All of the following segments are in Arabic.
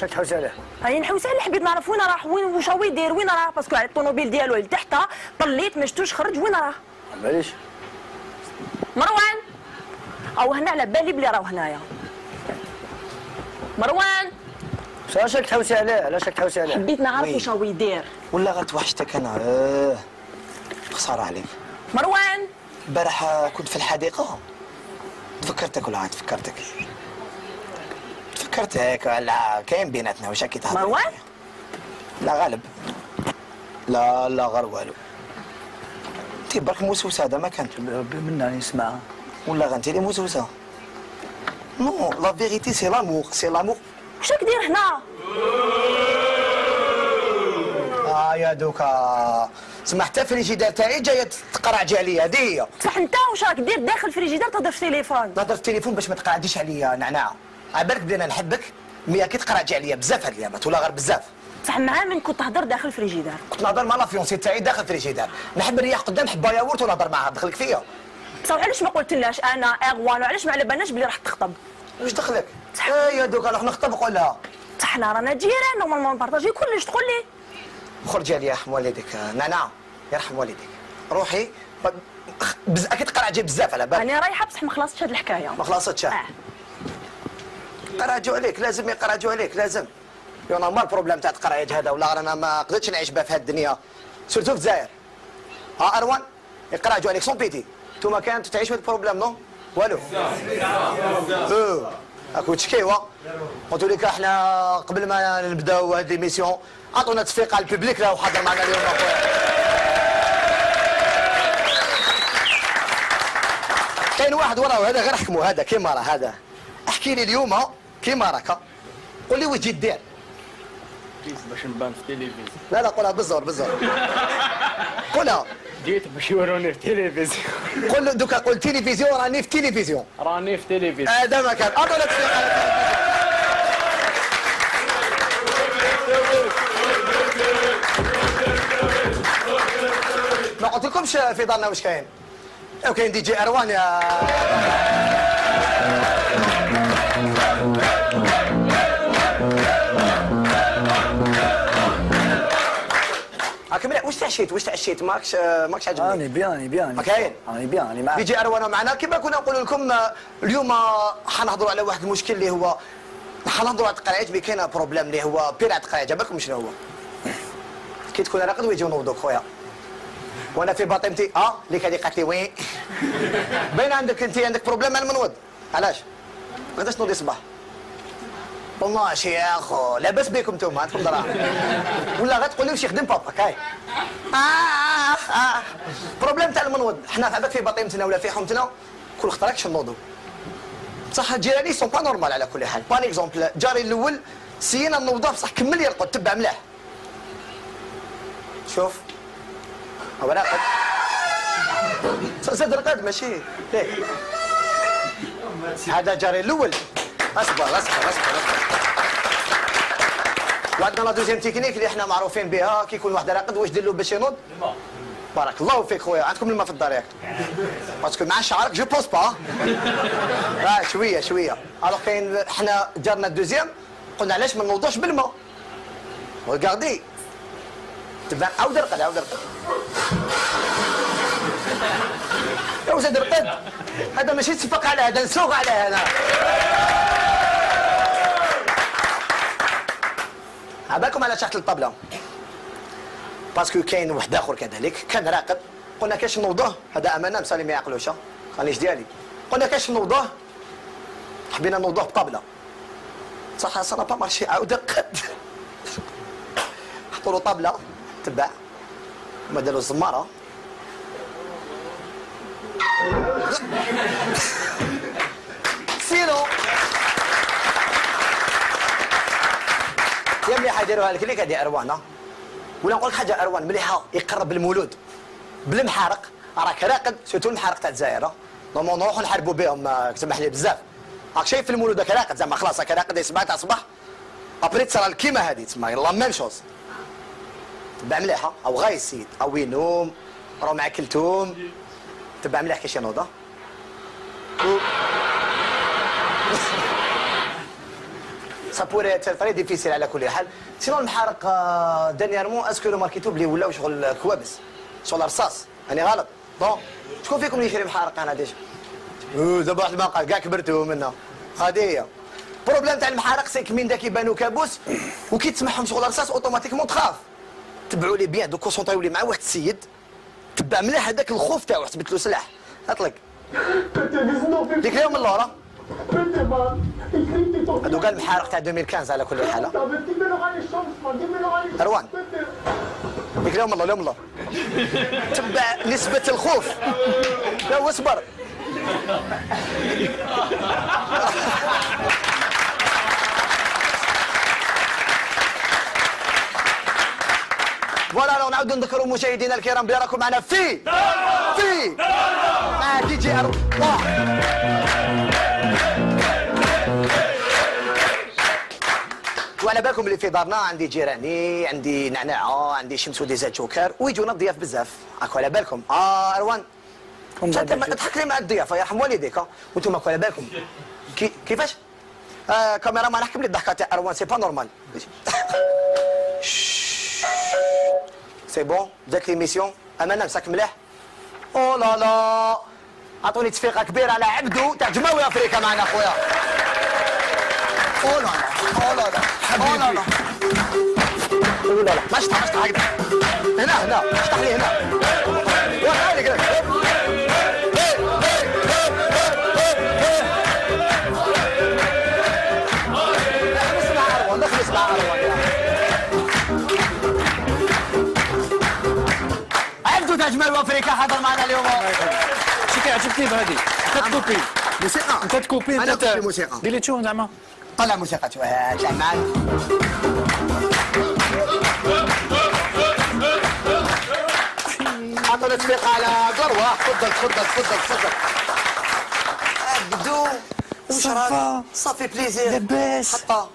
علاش عليه هاي نحوس عليه حبيت نعرف وين راه وين واش هو يدير وين راه؟ parce que على الطوموبيل ديالو لتحت طليت ما شفتوش خرج وين راه؟ علاش مروان! أو هنا على بالي بلي راهو هنايا. مروان! علاش تحوس عليه؟ علاش تحوس عليه؟ حبيت نعرف. واش هو يدير. ولا توحشتك أنا؟ آه. خسارة عليك. مروان! البارح كنت في الحديقة. تفكرتك ولا عاد تفكرتك تفكرتك لا كاين بيناتنا واش راكي تهضر مروان؟ لا غالب. لا لا غير والو. انت برك موسوسة هذا ما كان منا نسمع. ولا انت اللي موسوسة؟ non la vérité c'est l'amour c'est l'amour واش راك دير هنا؟ آه يا دوكا. سمع حتى فريجيدير تاعي جاية تقرعجي عليا هذه. هي بصح انت واش راك دير داخل الفريجيدير تهضر في التليفون. نهضر في التليفون باش ما تقرعجيش عليا نعناع. عبالك بلي أنا نحبك. مي كي تقرعجي عليا بزاف هاد الايامات ولا غير بزاف. بصح مع من كنت تهضر داخل الفريجيدير كنت نهضر مع la fiancée تاعي داخل فريجيدير نحب نريح قدام حبه ياورت ونهضر معاها دخلك فيا. بصح علاش ما قلتلناش أنا إغوان وعلاش ما على بالناش بلي راح تخطب؟ واش دخلك؟ إيه يا دوكا راح نخطب قولها بصح حنا رانا جيران normalement نبارطاجي كلش تقول لي. خرجي لي يرحم والديك نعناع يرحم والديك. روحي. بز... أكيد قرعجي بزاف على بالك. أنا رايحة بصح ما خلصتش هاد الحكاية. ما خلصتش؟ آه. قراجوا عليك لازم يقراجوا عليك لازم. يو normal problème تاع القرايج هذا ولا أنا ما قدرتش نعيش بها في هذه الدنيا. surtout في الجزائر. ها أروان يقراجوا عليك sans pitié نتوما كانت تعيشوا هذا ال problème non والو. أكو تشكيوا قلت لك إحنا قبل ما نبداو هذه l'émission عطونا تصفيق على ال public راه حاضر معنا اليوم. اخويا كاين واحد وراه هذا غير حكموا هذا كيما راه هذا. احكي لي اليوم كيما راك؟ قول لي واش جيت دير باش نبان في التلفزيون. لا لا قولها بالزور بالزور قولها. جيت باش يوروني في التلفزيون. قول دوكا قول تلفزيون راني في تلفزيون راني في التلفزيون. هذا ما كان. اعطونا تصفيق على التلفزيون. ما قلت لكمش في دارنا واش كاين؟ كاين دي جي أروان يا مليح. واش تعشيت واش تعشيت ماكش ماكش عاجبني. راني bien راني bien ما كاين؟ راني bien راني معاك. يجي اروان معنا. كما كنا نقول لكم آه، اليوم آه، حنهضروا على واحد المشكل اللي هو حنهضروا على التقريعات مي كاين problème اللي هو pire على التقريعات بالكم شنو هو؟ كي تكون راقد ويجيو نوضوك خويا. وأنا في باطنتي. آه اللي هذه قالت لي وين باين عندك أنت عندك problème مع المنوض. علاش؟ ما قدرتش نوضي صباح والله شي يا أخو. لاباس بكم أنتم عندكم دراهم ولا غتقول لي واش يخدم باباك هاي. آه آه آه. problème تاع المنوض. حنا في عباك في باطيمتنا ولا في حومتنا كل خطرة نوضوا بصح الجيراني sont pas normal على كل حال. par exemple جاري الأول سينا نوضه بصح كمل يرقد تبع ملاح. شوف. هو راقد زاد رقد ماشي. هذا جاري الأول. أصبر أصبر أصبر. اصبر وعندنا la deuxième technique اللي إحنا معروفين بها. كي يكون واحد راقد واش دير له باش ينوض؟ بارك الله فيك خويا. عندكم الماء في الدار ياك. parce que مع شعرك je pense pas. آه شوية شوية. alors كاين حنا جارنا ال deuxième قلنا علاش ما نوضوش بالماء؟ regardez تبع عاود رقد عاود رقد. يا زاد رقد هذا ماشي تصفق على هذا نسوق على هذا. عباكم على تحت الطبلة. parce que كاين واحد آخر كذلك. كان راقد قلنا كاش نوضوه؟ هذا أمانة مسالي ما يعقلوش؟ خليش ديالي قلنا كاش نوضوه؟ حبينا نوضوه بطبلة. صح سا با مارشي عاود رقد حطوا له طبلة تبع. ما داروا الزماره سينو. يا مليحه يديروها لك. ليك هذه اروانه ولا نقول لك حاجة أروان مليحة يقرب المولود بالمحارق. راك راقد سيرتو المحارق تاع الجزائر. نورمال نروحوا نحاربوا بهم تسمح لي بزاف. راك شايف المولود هكا راقد زعما خلاص هكا راقد يسمع تاع الصباح ابري تصرى كيما هذه تسمى لا ميم شوز تبع مليحة أو غاي السيد أو ينوم راهو مع كلثوم تبع مليح كيش ينوض ها. و- ça pourrait être très difficile على كل حال. sinon المحارق آه، dernièrement est-ce que رماركيتو بلي ولاو شغل كوابس. شغل رصاص راني غلط. bon. شكون فيكم اللي يشري محارق أنا ديجا دابا واحد المقال كاع كبرتوا منها هي. problème تاع المحارق c'est que من داك يبانوا كابوس؟ وكي تسمعهم شغل رصاص automatiquement تخاف. تبعوا لي bien. دوك كونسونطريو لي مع واحد السيد. تبع مليح هذاك الخوف تاعو حسبت له سلاح. أطلق. ديك اليوم اللورا هادو كاع المحارق تاع 2015 على كل حال. اروان ديك اليوم الله اليوم الله تبع نسبة الخوف. لا واصبر. فوالا نعاودوا نذكروا مشاهدينا الكرام بلي راكم معنا في في مع دي جي ارواح وعلى بالكم اللي في دارنا. عندي جيراني عندي نعناعه عندي شمس وديزات جوكر ويجونا الضياف بزاف. هاكو على بالكم. آه أروان. تضحك لي مع الضيافه يرحم والديك. وأنتم هاكو على بالكم. كي كيفاش؟ آه كاميرا ما نحكم لي الضحكه تاع أروان c'est pas normal c'est bon بدات l'émission امانه مساك مليح oh là là عطوني تصفيقه كبيره على عبدو تاع جماوي افريكا معنا خويا oh là là oh là là là oh là là ما شطح ما شطح هكذا هنا هنا شطح لي هنا جمال افريكا حضر معنا اليوم. شي كيعجبني بهذه. أنت تكوبي. موسيقى. أنت تكوبي أنت كوبي موسيقى. دير لي تشون زعما؟ طلع موسيقى معاك عطونا تفيق على قروة. تفضل تفضل تفضل تفضل. عبدو وش صافا. راك صافي بليزير لاباس. حطها.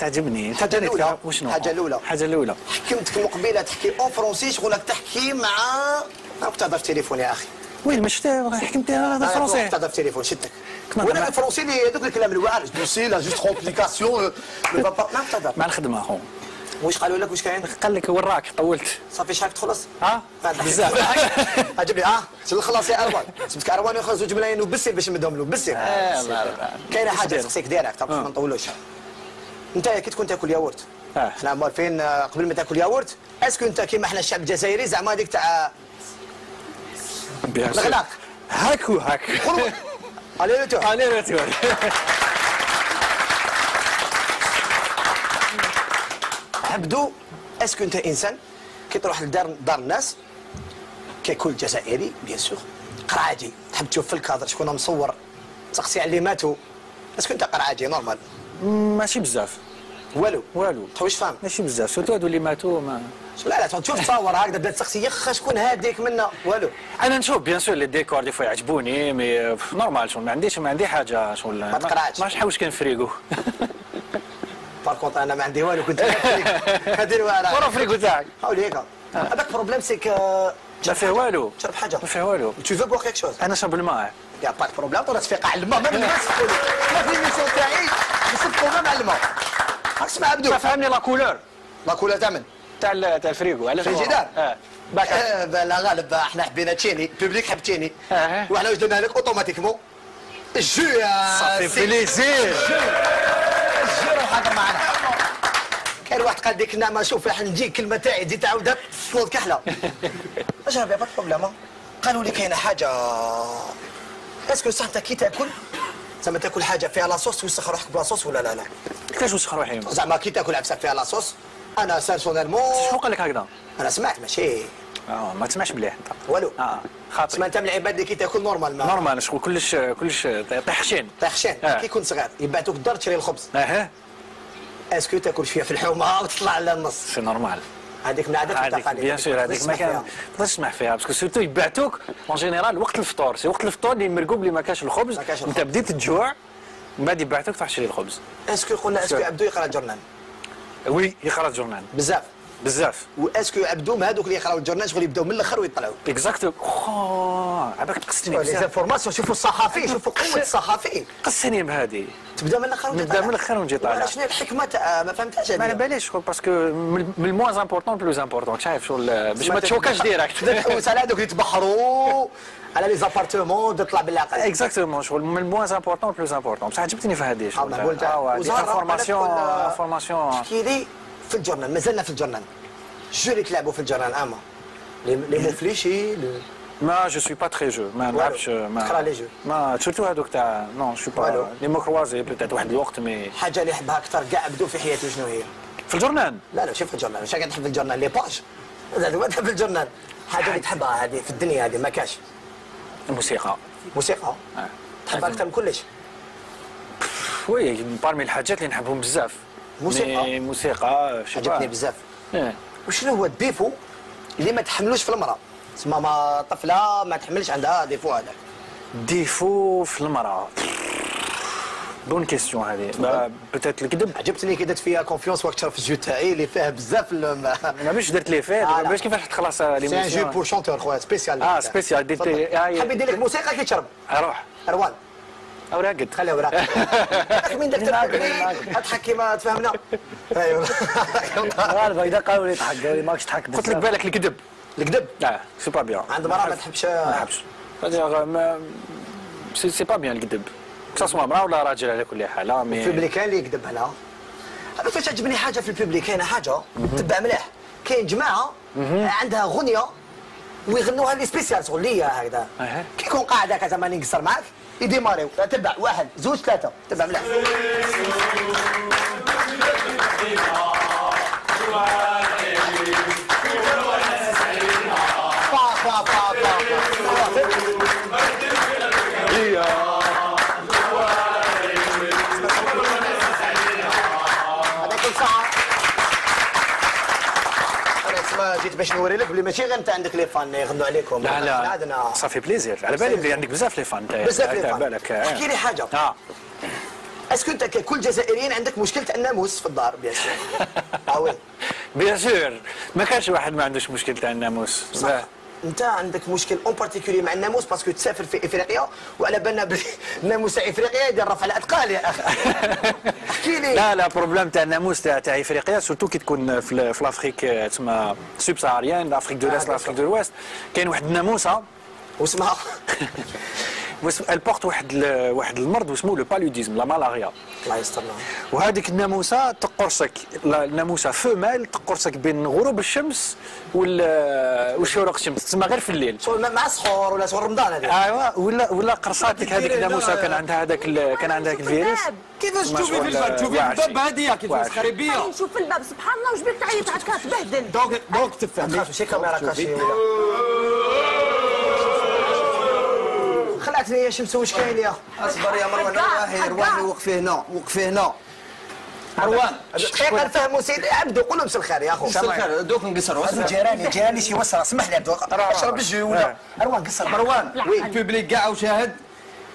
تعجبني. الأولى. فيها. وشنو؟ الحاجة الأولى. الحاجة الأولى. حكمتك مقبلة تحكي اون فرونسي شغلك تحكي مع راك تهضر في التليفون يا أخي. وين؟ ما شفت حكمت فرونسي تروح تهضر في التليفون شدك وأنا مع- الفرونسي اللي هذوك الكلام الواعر. دوسي لا جوست كومبليكاسيون مع الخدمة هو. واش قالوا لك؟ واش كاين؟ قال لك وراك طولت. صافي شحال تخلص؟ ها؟ بزاف. عجبني. آه خلاص يا أروان. سمتك أروان ياخذ زوج ملايين وبسي باش نمدهم له. بسي. آه،. كاينة حاجة دير. تخصيك ديرك طب ما نطولوش. انت كي تكون تاكل ياورت. آه. إحنا موالفين آه، قبل ما تاكل yaourt. est-ce que انت كيما إحنا الشعب الجزائري زعما هذيك تاع. الغلاق هاك وهاك علي تو علي رتول عبدو est-ce que انت انسان كي تروح لدار دار الناس كيكون جزائري bien sûr. قرعاجي. تحب تشوف في الكادر شكون مصور. تسقسي على اللي ماتوا est-ce que انت قرعاجي normal. ماشي بزاف. والو والو واش فاهم؟ ماشي بزاف surtout هادو اللي ماتوا ما لا لا تشوف تصور هكذا بدات تسقسي يخ شكون هذيك منا؟ والو. أنا نشوف bien sûr les décors des fois يعجبوني mais normal شغل ما عنديش ما عندي حاجة شغل ما تقرعش. ما نحوش كان فريقو. par contre أنا ما عندي والو كنت ورا وأنا فريقو تاعك هاولي هيك. هذاك problème سيك ما فيه والو. حاجة. ما فيه والو. Tu veux boire quelque chose أنا شرب الماء يا با بروبليم طرات في قاع الماء ما تقولوا ما في ليميسيون تاعي نصبقوا مع الماء راك تسمع عبدو فهمني لا كولور لا كولا تاع من تاع تاع الفريقو علاش فريجيدار؟ آه باك لا غالب إحنا حبينا تشيني بيبليك حب تشيني. وحنا واش درنا لك اوتوماتيكمون الجو يا صافي. بليزير الجو راه حاضر معنا كان واحد قال ديك النعمه شوف راح نجي الكلمة تاعي تزيد تعاودها تصلود كحله يا با بروبليم قالوا لي كاينة حاجة اسكو صح أنت كي تأكل؟ زعما تأكل حاجة فيها لاصوص توسخ روحك بلاصوص ولا لا؟ لا. كيفاش وسخ روحي؟ زعما كي تأكل عفسه فيها لاصوص أنا سيرسونيلمون شنو قال لك هكذا؟ أنا سمعت ماشي. آه ما تسمعش مليح أنت. والو. آه خاطر تسمع أنت من العباد اللي كي تأكل نورمال ما؟ نورمال شغل كلش كلش طيح شين طيحشان آه. كي كنت صغير يبعثوك الدار تشري الخبز. آه est-ce que تأكل شوية في الحومة وتطلع على النص c'est normal هذيك من العادات والتقاليد. bien sûr هذيك ما كان تسمح فيها parce que surtout يبعتوك en général وقت الفطور. c'est وقت الفطور اللي مرقوب اللي ما كاش الخبز. انت. بديت تجوع من بعد يبعتوك تروح تشري الخبز. est-ce que قلنا est-ce que عبدو يقرأ ال journal؟ oui يقرأ journal بزاف. بزاف. و est-ce que عبدو ما هذوك اللي يقراو ال journal شغل يبداو من الآخر ويطلعوا exact خو عباك تقصني لي بزاف. informations شوفوا الصحفي شوفوا قوة الصحفي قصني بهذه تبدأ من الآخر نبدأ. من الآخر ونجي طالع. شنو الحكمة تاع ما فهمتهاش ما على باليش شغل باسكو من الموان امبورتون بلوز امبورتون شايف شغل باش ما تشوكاش تبدأ ديريكت تحوس على هذوك اللي يتبحروا على لي زابارتمون تطلع بالعقل. اكزاكتومون شغل من الموان امبورتون بلوز امبورتون بصح عجبتني في هذه آه، شغل انفورماسيون انفورماسيون لي في الجورنال مازلنا في الجورنال جو اللي تلعبوا في الجورنال اما لي لي موفليشي ما جو سوي با تري جو ما. نعرفش ما تقرا لي جو. ما سورتو هذوك تاع نو جو والو. با لي مو كروازي peut-être واحد الوقت mais حاجة اللي يحبها أكثر كاع بدو في حياتي شنو هي؟ في ال journal لا لا شوف في ال journal واش قاعد تحب في الجورنال les pages هذا هو في ال journal حاجة اللي تحبها هذه في الدنيا هذه ما كاش. الموسيقى. موسيقى؟ آه. تحبها أكثر من كلش؟ oui parmi الحاجات اللي نحبهم بزاف. موسيقى. موسيقى شو عجبني بزاف. إيه. وشنو هو ال défaut اللي ما تحملوش في المرأة؟ تسمى ما طفلة ما تحملش عندها défaut هذاك ديفو في المرأة. بون كيستيون هذه. بوتيت الكذب. عجبتني كي درت فيها كونفيونس وأكثر في الجو تاعي اللي فيه بزاف أنا باش درت لي فيت آه،. باش كيفاش تخلص سي ان جو بور شونتور خويا سبيسيال آه، سبيسيال. دير- تفضل. حاب يدير لك موسيقى كي تشرب. أروح روان. أو راقد. خليه وراك هذاك من داك تضحك كيما تفهمنا. ايوا غالبا إذا قالوا لي ضحك قالوا لي ماكش تضحك قلت لك بالك الكذب. الكذب؟ لا c'est pas bien. عند مراه ما تحبش. ما ما c'est c'est pas bien الكذب. soit مرأة ولا راجل على كل حال؟ mais البوبليكان اللي يكذب هنا هذا فاش تعجبني حاجة في البوبليكان حاجة تبع مليح. كاين جماعة عندها غنية ويغنوها لي spécial شغل ليا هكذا. كي يكون قاعد هكا زعما نقصر معاك يديماريو تبع. واحد. زوج ثلاثة. تبع مليح جيت باش نوري لك بلي ماشي غير أنت عندك les fans يغنوا عليكم. لا لا. عندنا. صافي plaisir. على بالي بلي عندك بزاف les fans انت بزاف les fans. بالك. آه. احكي لي حاجة. آه. est-ce que أنت ككل جزائريين عندك مشكلة الناموس في الدار bien sûr. آه oui. bien sûr. ما كانش واحد ما عندوش مشكل تاع الناموس صح. انت عندك مشكل en particulier مع الناموس parce que تسافر في إفريقيا وعلى بالنا بلي الناموس تاع إفريقيا يدير رفع الأثقال يا أخي. احكي لي. لا لا problème تاع الناموس تاع تاع إفريقيا surtout كي تكون في, في l'Afrique آه، تسمى subsaharienne l'Afrique de l'est l'Afrique de l'ouest كاين واحد الناموسه واسمها واسم البورت واحد ال- واحد المرض واسمه لو بالوديزم لا مالاريا الله يسترنا. وهذيك الناموسة تقرصك الناموسة فومال تقرصك بين غروب الشمس وال وشروق الشمس؟ تسمى غير في الليل. مع السحور ولا سحور رمضان هذا؟ ايوا ولا ولا قرصاتك هذيك الناموسة كان عندها هذاك ال- كان عندها هذاك الفيروس؟ كيفاش تشوفي في الباب؟ تشوفي. الباب هاديه كيفاش. خريبيه نشوف في الباب سبحان الله وش بك تعيط؟ هكا تبهدل. دونك دونك تفهمي كاميرا كاشي خلعتني يا شمس واش كاين يا أصبر يا مروان حقا. رواحي وقفي هنا وقفي هنا. مروان دقيقة نفهموا سيدي عبدو قول لهم الخير يا أخو. الخير دوك نقصروا هذو جيراني جيراني شي وسع اسمح لي عبدو اشرب الجو. ولا اروان قصر. مروان وي. البوبليك كاع وشاهد.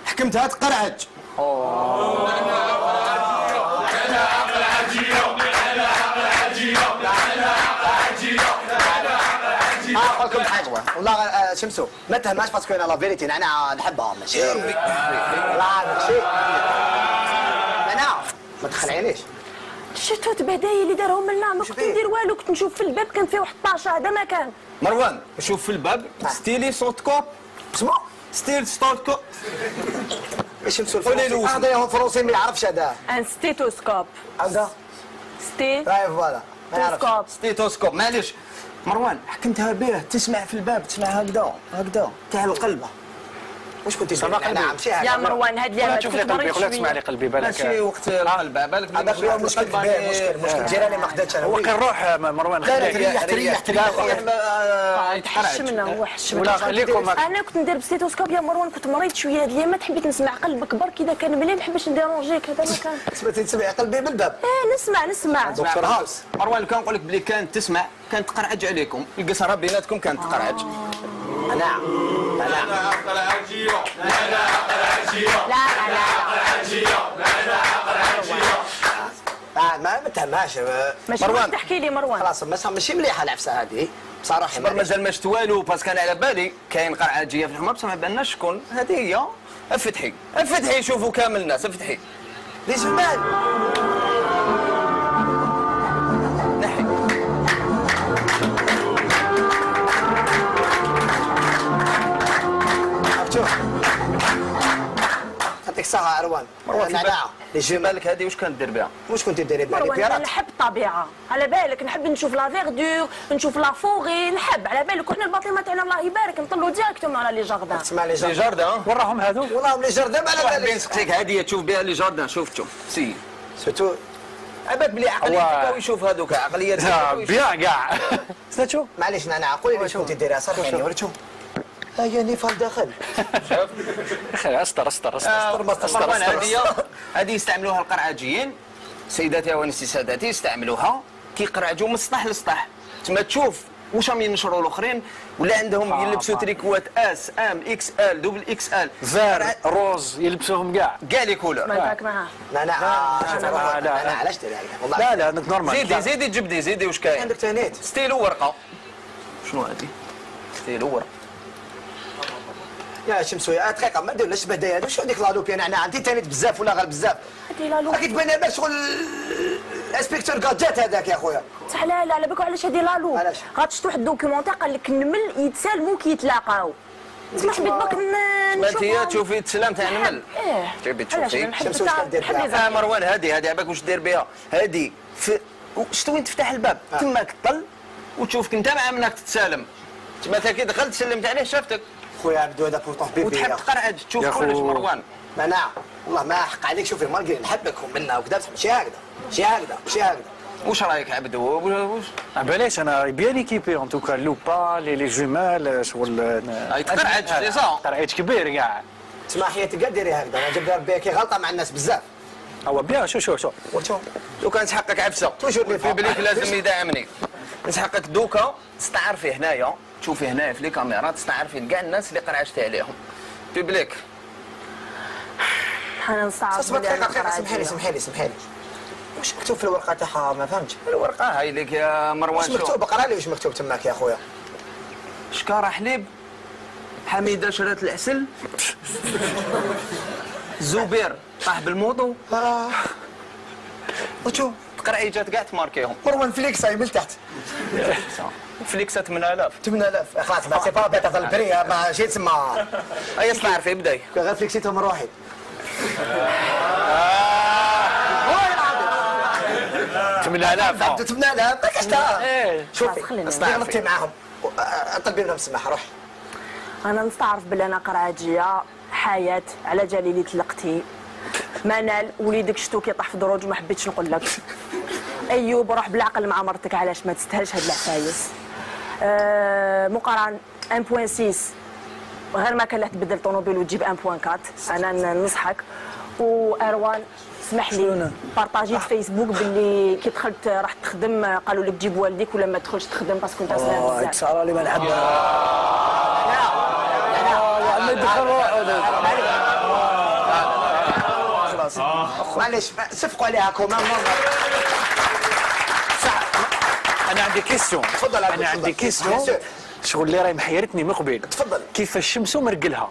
حكمتها تقرعج. والله آه، شمسو ما تهمهاش parce que أنا la vérité أنا نحبها ماشي. والله ماشي. أنا ما تخلعينيش. شفتوا تبهداي اللي دارهم لنا ما كنت؟ ندير والو كنت نشوف في الباب كان فيه واحد الطاشه هذا ما كان. مروان شوف في الباب stéthoscope اسمع. stéthoscope شمسو له الفرنسي؟ هذا هو فرنسي ما يعرفش هذا. un stéthoscope هذا؟ c'est vrai voilà. ما يعرفش. stéthoscope stéthoscope معليش. مروان حكمتها به تسمع في الباب تسمع هكذا هكذا. تاع القلب واش كنت سمع تقول قلبي. نعم شي يا مروان هاد اللي تشوف لي قلبي ولا تسمع لي قلبي؟ بالك. ماشي وقت القلب بالك من هذاك هو مشكل كبير مشكل مشكل. جيراني ما خداتش أنا. هو كان روح آه، مروان تريح تريح خويا حشمنا هو حشمنا ولا خليكم أنا كنت ندير ب stéthoscope يا مروان كنت مريض شوية. هاد الايامات حبيت نسمع قلبك برك اذا كان مليح ما نحبش نديرونجيك. هذا ما كان. سمعتي تسمعي قلبي بالباب إيه نسمع نسمع. دكتور هاوس. مروان كان نقول لك بلي كانت تسمع كانت تقرعج عليكم. القصره بيناتكم كانت تقرعج. نعم نعم لا. لا. آه، ما ما تهمهاش. آه، ماشي مروان. تحكي لي مروان. خلاص ما ماشي مليحة العفسة هذه. بصراحه صبر مازال ما شفت والو باسكو أنا على بالي كاين قرعجيه في الحمام بصح ما بالناش شكون؟ هذه هي. افتحي. افتحي شوفوا كامل الناس افتحي. les jumelles نحي الصحة أروان. مروان في بالك هذه واش كانت دير بها؟ واش كنت ديري بها؟ أنا البيرات نحب الطبيعة. على بالك نحب نشوف la verdure نشوف la forêt نحب. على بالك وحنا ال bâtiment تاعنا الله يبارك نطلوا directement على les jardins. تسمع les les jardins؟ جاردان؟ وراهم هذو؟ والله لي جاردان على بالك. سقسيك هذه تشوف بها لي جاردان شوفتهم سي. سيرتو عباك بلي عقليتك هو- هو يشوف هذوك عقليات آه، بيان كاع سمعتو معليش نعناع قولي لي شكون تديرها صافي وريتو ها هي نيفال داخل. أخي أستر أستر أستر. مروان هذه هذه يستعملوها القرعاجيين. سيداتي ونسي سادتي يستعملوها. كيقرعجوا من السطح للسطح تما تشوف واش راهم ينشروا الأخرين ولا عندهم آه، يلبسوا آه. تريكوات اس ام إكس ال دوبل إكس ال. فار روز يلبسوهم كاع. كاع لي كولور ما يبارك معاه نعناع لا، لا. نعناع علاش والله. لا لا نورمال زيدي زيدي جبدي زيدي واش كاين؟ عندك تانيت. ستيلو ورقة. شنو هذه؟ ستيلو ورقة. يا شمسوية دقيقة ما ندير لا شبه داير شو هذيك لالوبيا نعناع انت تانيت بزاف ولا غير بزاف. هادي لا لو راك تبان لها شغل الإنسبكتور جاجات هذاك يا خويا. صح لا لا على بالك علاش هادي لا لو علاش؟ غتشوف واحد الدوكيومونتير قال لك النمل يتسالموا كي يتلاقاو تسمح حبيت برك ن- ما انت. تشوفي التسلام تاع النمل إيه. تبي تشوفي؟ نحب شمس واش التع- كدير آه زعما. مروان هذه هذه عباك واش دير بها؟ في شتو وين تفتح الباب؟ تماك تطل وتشوفك انت مع منك تتسالم. تما كي دخلت سلمت عليه شافتك. خويا عبدو هذا بورطون بيبي وتحب تقرعد تشوف كلش. مروان مناع والله ما حق عليك شوفي ماركي نحبك ومنا وكذا بصح ماشي هكذا ماشي هكذا ماشي هكذا. واش رأيك عبدو واش بلاش أنا بيان ايكيبي ان توكا لوبا لي لي جومال شغل تقرعد، سي صا. تقرعد كبير كاع تسمع حياتي كاع ديري هكذا أنا جبت ربي كي غلطه مع الناس بزاف هو بيان شو شو شو ورتو لو كان تحقق عفسة. توجور لي في بليك لازم يدعمني. نتحقق دوكا. تستعرفي هنايا. تشوفي هنايا في لي كاميرا تستعرفي كاع الناس اللي قرعشتي عليهم. في بليك أنا أنا دقيقه دقيقه سمحي لي. سمحي لي سمحي لي. واش مكتوب في الورقة تاعها؟ ما فهمتش. الورقة هاي لك يا مروان واش شو؟ مكتوب؟ اقرأ لي واش مكتوب تماك يا خويا. شكاره حليب. حميدة شرات العسل. زبير طاح بالموطو آه. وشو تقرعيجات كاع تماركيهم. مروان فليكس هاي من تحت. فليكسة 8000 8000 خلاص ما سي با بيتا في البري ما شي تسمى أي استعرفي بداي غير فليكسيتهم روحي. 8000 عبدو 8000 ما كاش إيه. شوفي غلطتي معاهم. طلبي لهم السماحه روحي أنا نستعرف بلي أنا قراجيه حياة على جالي اللي تلقتي منال وليدك شتو كيطيح في دروج وما حبيتش نقول لك. أيوب روح بالعقل مع مرتك علاش ما تستاهلش هاد العفايس؟ أه مقارن 1.6 غير ما كان له تبدل طوموبيل وتجيب 1.4 أنا ننصحك واروان اسمح لي بارطاجي في فيسبوك باللي كي دخلت راح تخدم قالوا لك جيب والديك ولا ما تدخلش تخدم باسكو انت سنان بزاف اكسر اللي ما نحبها ما يدخل روحه خلاص معليش صفقوا عليها كومان أنا عندي question تفضل أنا عندي sûr. شغل اللي راهي محيرتني من قبل تفضل. كيفاش شمسو مرقلها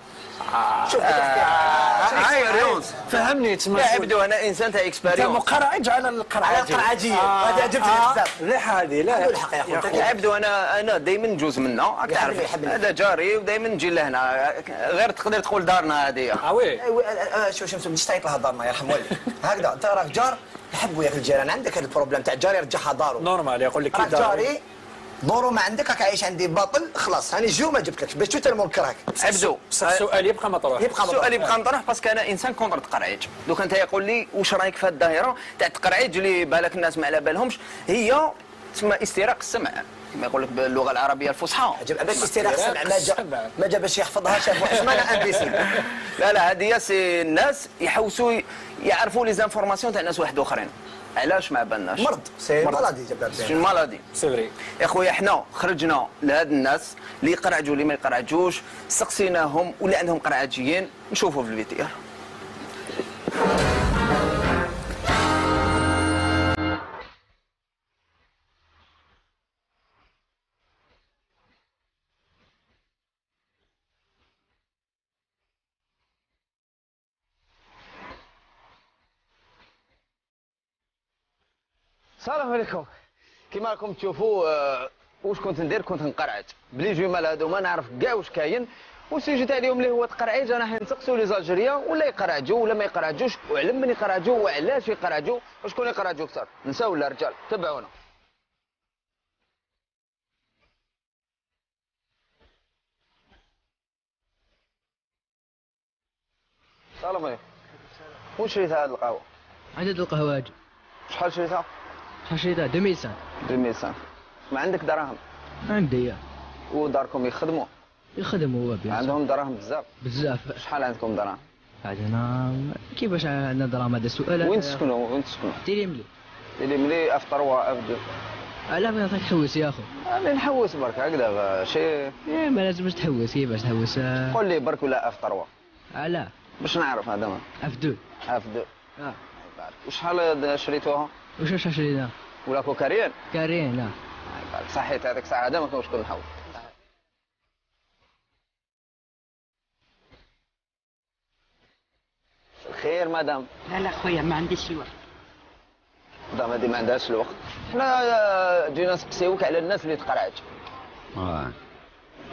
شوف هاي ruse فهمني تسمى يا شغل. عبدو أنا إنسان تاع أنت expérience مقرعج على على القرعجي القرعجيه هذه عجبتني بزاف لا هذه لا. الحق يا أخو. يا عبدو أنا أنا دائما نجوز منه راك تعرف. هذا جاري ودائما نجي لهنا. غير تقدر تقول دارنا هذه. آه oui. آه، آه، شوف شوف بديش تعيط لها دارنا يرحم والديك هكذا. أنت راك جار؟ يحبوا يا أخي الجيران عندك هذا ال problème تاع جاري يرجعها دارو normal يقول لك. جاري. دورو ما عندك راك عايش عندي باطل خلاص هاني جو ما جبتلكش باش توتر منكرك عبدو السؤال يبقى مطروح. يبقى السؤال يبقى نطرح parce que أنا إنسان contre التقرعيج donc أنت يقول لي واش رايك في هذه الظاهره تاع التقرعيج اللي بالك الناس ما على بالهمش؟ هي تسمى استراق السمع. كما يقول لك باللغة العربية الفصحى. عجب عباك استراق سمع ما جا ما جا باش يحفظها شاف واحد PC. لا لا هذه c'est الناس يحوسوا يعرفوا les informations تاع ناس واحد آخرين. علاش ما بالناش مرض. c'est maladie c'est maladie c'est vrai يا خويا حنا خرجنا لهاد الناس اللي يقرعجوا اللي ما يقرعجوش سقسيناهم واللي عندهم قرعجيين نشوفوا في الفيديو. السلام عليكم. كما راكم تشوفوا آه، واش كنت ندير؟ كنت نقرعج بلي هادو ما نعرف كاع واش كاين. والسوجي تاع اليوم اللي هو تقرعيج أنا حين نسقسوا لي زالجيريا ولا يقرعجوا ولا ما يقرعجوش وعلى من يقرعجوا وعلاش يقرعجوا وشكون يقرعجوا أكثر؟ نساء ولا رجال؟ تبعونا. السلام عليكم. وين شريتها هاد القهوة؟ عدد القهواج شحال شريتها؟ شريتها 2000 2000 ما عندك دراهم؟ عندي وداركم يخدموا؟ يخدم هو bien عندهم دراهم بزاف. بزاف. شحال عندكم دراهم؟ عندنا كيفاش عندنا دراهم؟ هذا السؤال وين تسكنوا؟ وين تسكنوا؟ ديري ملي. اللي ملي F3 F2 علاه بغيت نعطيك تحوس يا أخو. أنا نحوس برك هكذا شي إيه ما لازمش تحوس. كيفاش تحوس؟ قول لي برك ولا F3 علاه. باش نعرف هذا F2 F2 آه. وشحال شريتوها؟ وش شرينا ولا كوكاريان كارين لا. صحيت هذيك الساعة هذا ما كنتش كل نحوس خير مدام. لا لا خويا ما عنديش الوقت مدام هذه ما عندهاش الوقت. حنا آه، جينا نسقسيوك على الناس اللي تقرعج. آه.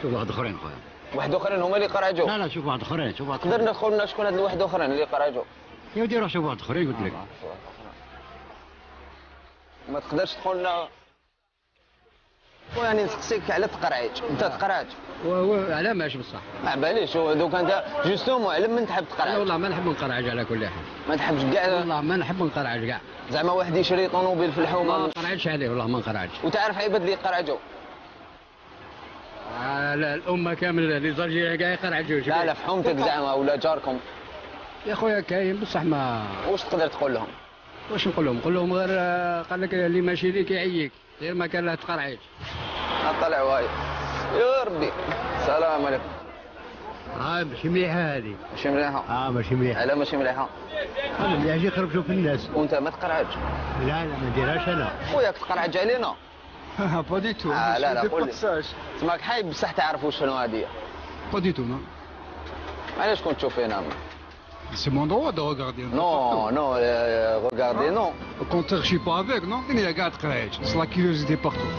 شوف واحد آخرين خويا. واحد آخرين هما اللي قرعجوا. لا لا شوف واحد آخرين شوف واحد آخرين. ندخل لنا شكون هاد الواحد آخرين اللي قرعجوا. يا ودي روح شوف واحد آخرين قلت لك. ما تقدرش تدخل لنا ويعني نسقسيك على التقرعيج انت تقرعج وهو على ماشي بصح. ما باليش. دوك انت جوستومون على من تحب تقرعج والله ما نحب نقرعج على كل حال. ما تحبش كاع؟ والله ما نحب نقرعج كاع. زعما واحد يشري طوموبيل في ما الحومه نقرعجش عليه والله ما نقرعج وتعرف عباد اللي يقرعجوا لا الأمة كامل اللي زرجي كاع يقرعجوا لا لا في حومتك زعما ولا جاركم. يا خويا كاين بصح ما واش تقدر تقول لهم؟ واش نقول لهم؟ نقول لهم غير آه، قال لك اللي ماشي ليك يعيك غير ما كان له تقرعج طلع واي. يا ربي. السلام عليكم. آه ماشي مليحه هذه. ماشي مليحه آه ماشي مليحه على ماشي مليحه أنا مليح يجي يخربشوا في الناس. وأنت ما تقرعج لا لا ما نديرهاش أنا. خوياك تقرعج علينا. pas du tout آه لا لا قول لي. تسمعك حي بصح تعرفوا شنو هذه. pas du tout non علاش كنت تشوف فينا C'est mon droit de regarder. non non regardez non Au contraire, je suis pas avec, non? Il y a C'est la curiosité partout.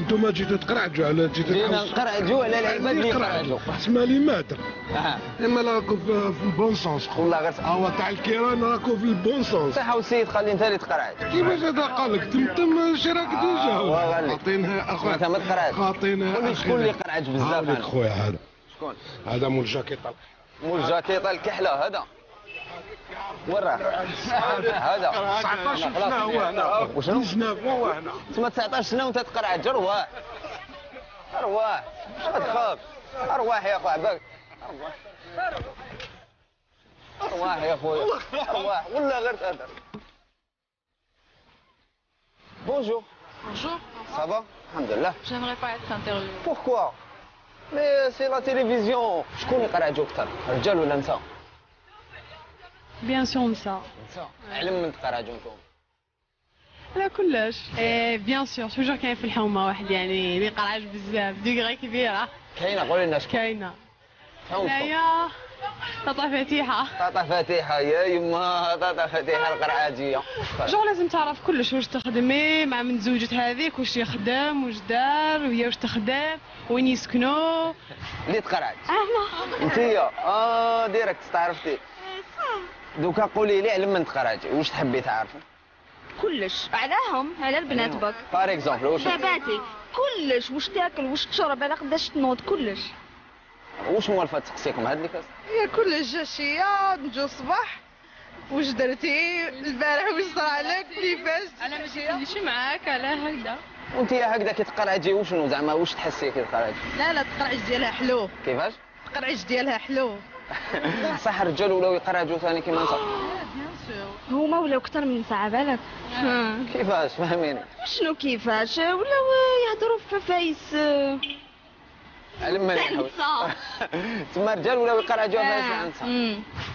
أنتم جيتوا تقرعجوا على جيتوا جينا. نقرعجوا على العباد اللي يقرعجوا اسمع لي ماتر آه. اما راكم في ال bon sens والله غير هو تاع الكيران راكم في ال bon sens صح والسيد خلي انت اللي تقرعج كيفاش هذا قال لك تمتم شراك déjà. خاطينها اخويا انت ما شكون اللي يقرعج بزاف؟ خويا هذا شكون هذا مول جاكيطه جاكيطه الكحلة هذا. وراه هذا. 19 سنه هو هنا؟ وشنو؟ 19 هو هنا؟ تسمى 19 سنه وانت تقرعج ارواح ارواح ما تخاف؟ ارواح يا اخو عباك. ارواح ارواح يا خويا ارواح ولا غير تهدر بونجور. Bonjour, Ça va Alhamdulillah. j'aimerais pas être interviewée. Pourquoi Mais c'est la télévision. شكون يقرعجوا أكثر رجال ولا نساء؟ Bien sûr, ça. نساء. علم من تقرعجوا أنتم. لا كلش إيه bien sûr toujours كاين في الحومه واحد يعني اللي قرعج بزاف degré كبيره كاينة قولي لنا شكون؟ كاينة شكون؟ هنايا طاطا فتيحه طاطا فاتحه يا يما طاطا فاتحه القرعاجيه. toujours لازم تعرف كلش واش تخدمي مع من زوجت هذيك واش يخدم واش دار وهي واش تخدم وين يسكنوا اللي تقرعج. أنا أنت آه direct تعرفتي. دوكا قولي لي على من تقرعجي واش تحبي تعرفي؟ كلش علىهم على البنات بك par exemple واش كلش واش تاكل واش تشرب على قداش تنوض كلش واش موالفه تسقسيكم هاد اللي كاس؟ هي كلش جاشية نجو الصباح. واش درتي البارح؟ واش صرا لك كيفاش أنا ماشي ماشي معاك على هكذا. وانت يا هكذا كي تقرعجي وشنو زعما واش تحسي كي تقرعجي؟ لا لا التقرعج ديالها حلو. كيفاش؟ التقرعج ديالها حلو. صح الرجال ولاو يقرعجوا ثاني كيما نساء. هما ولاو كثر من ساعة بالك؟ كيفاش؟ فهميني؟ شنو كيفاش؟ ولاو يهضروا في Face. علم ما يحاول تما الرجال ولاو يقرعجوا في النساء.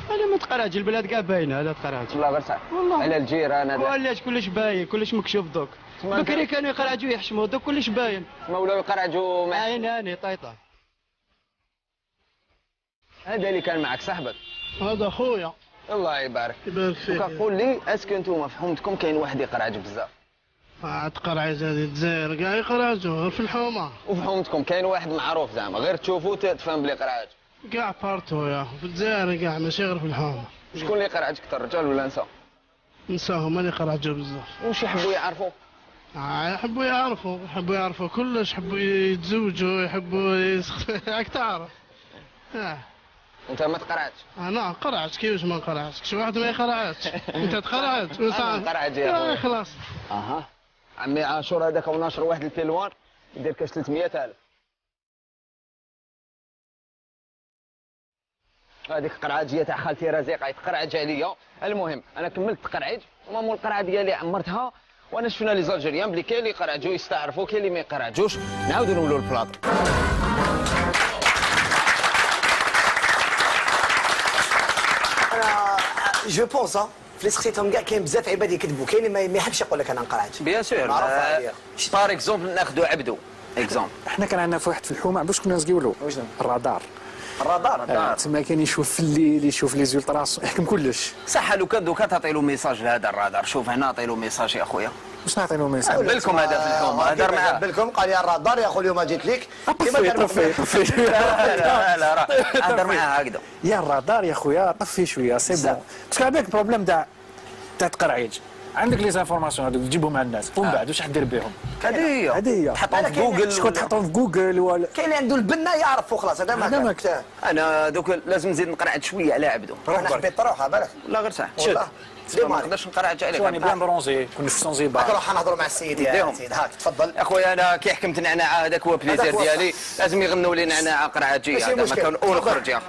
أنا ما تقرعج البلاد كاع باينة هذا تقرعج والله غير صح. والله. على الجيران هذا. ولاش كلش باين كلش مكشوف دوك. بكري كانوا يقرعجوا يحشموا دوك كلش باين. تما ولاو يقرعجوا مع عين هاني طيطه هذا اللي كان معك صاحبك. هذا خويا. الله يبارك. يبارك فيك. دوك قول لي est-ce que أنتم في حومتكم كاين واحد يقرعج بزاف. عاد قرعة هذه الجزائر كاع يقرعجوا غير في الحومة. وفي حومتكم كاين واحد معروف زعما غير تشوفوا ت- تفهم بلي قرعج كاع partout يا في الجزائر كاع ماشي غير في الحومة. شكون اللي يقرعج أكثر رجال ولا نساء؟ نساهم اللي يقرعجوا بزاف. واش يحبوا يعرفوا آه، يحبوا يعرفوا يحبوا يعرفوا كلش يحبوا يتزوجوا يحبوا يسخ... راك تعرف آه. أنت ما تقرعتش أنا قرعت كيفاش ما نقرعتش شي واحد ما يقرعتش أنت تقرعت أنا نقرعت يا خويا. خلاص. أها. عمي عاشور هذاك وناشر واحد البيلوان يدير كاش 300000 هذيك قرعاجيه تاع خالتي رزيقه يتقرعج عليا. المهم أنا كملت تقرعج وما مول القرعة ديالي عمرتها وأنا شفنا لي زالجيريان بلي كاين اللي يقرعجوا يستعرفوا كاين اللي ما يقرعجوش نعاودوا نولوا البلاطو أنا je pense في اللي سقسيتهم كاع كاين بزاف عباد يكذبوا كاين اللي ما ما يحبش يقول لك أنا نقرعج bien sûr. par exemple ناخذوا عبدو. exemple إحنا كان عندنا في واحد في الحومة باش كنا نسقيو الرادار. الرادار. آه، تسمى كان يشوف في الليل يشوف لي زولتراسيون يحكم كلش. صح لو كان دوكا تعطي له message لهذا الرادار. شوف هنا عطي له ميساج يا خويا. باش نعطي له message بالكم هذا في الحومه هدر معاه بالكم قال لي الرادار يا خويا ما جيت لك كيما طفي دار طفي طفي. لا لا لا راه هدر معاه هكذا يا الرادار يا خويا طفي شوية c'est bon parce que هذاك ال problème تاع تاع تقرعيج. عندك les informations هذوك تجيبهم على الناس ومن بعد واش حدير بهم هذه هي هذه هي تحطهم في جوجل. شكون تحطهم في جوجل ولا؟ كاين اللي عنده البنة يعرف خلاص هذا ما كان أنا دوك لازم نزيد نقرعج شوية على عبدو. أنا حبيت تروح بالك لا غير صح والله. شد ما. نقدرش نقرعد عليك شواني بيان برونزي كون في هاك زنزبار نروح نهضروا مع السيد يا يديهم. سيد. هاك تفضل. أخويا أنا كي حكمت نعناع هذاك هو بليزير ديالي. لازم يغنوا لي نعناع قرعاجي ماشي هذا ما. كان أول خرج يا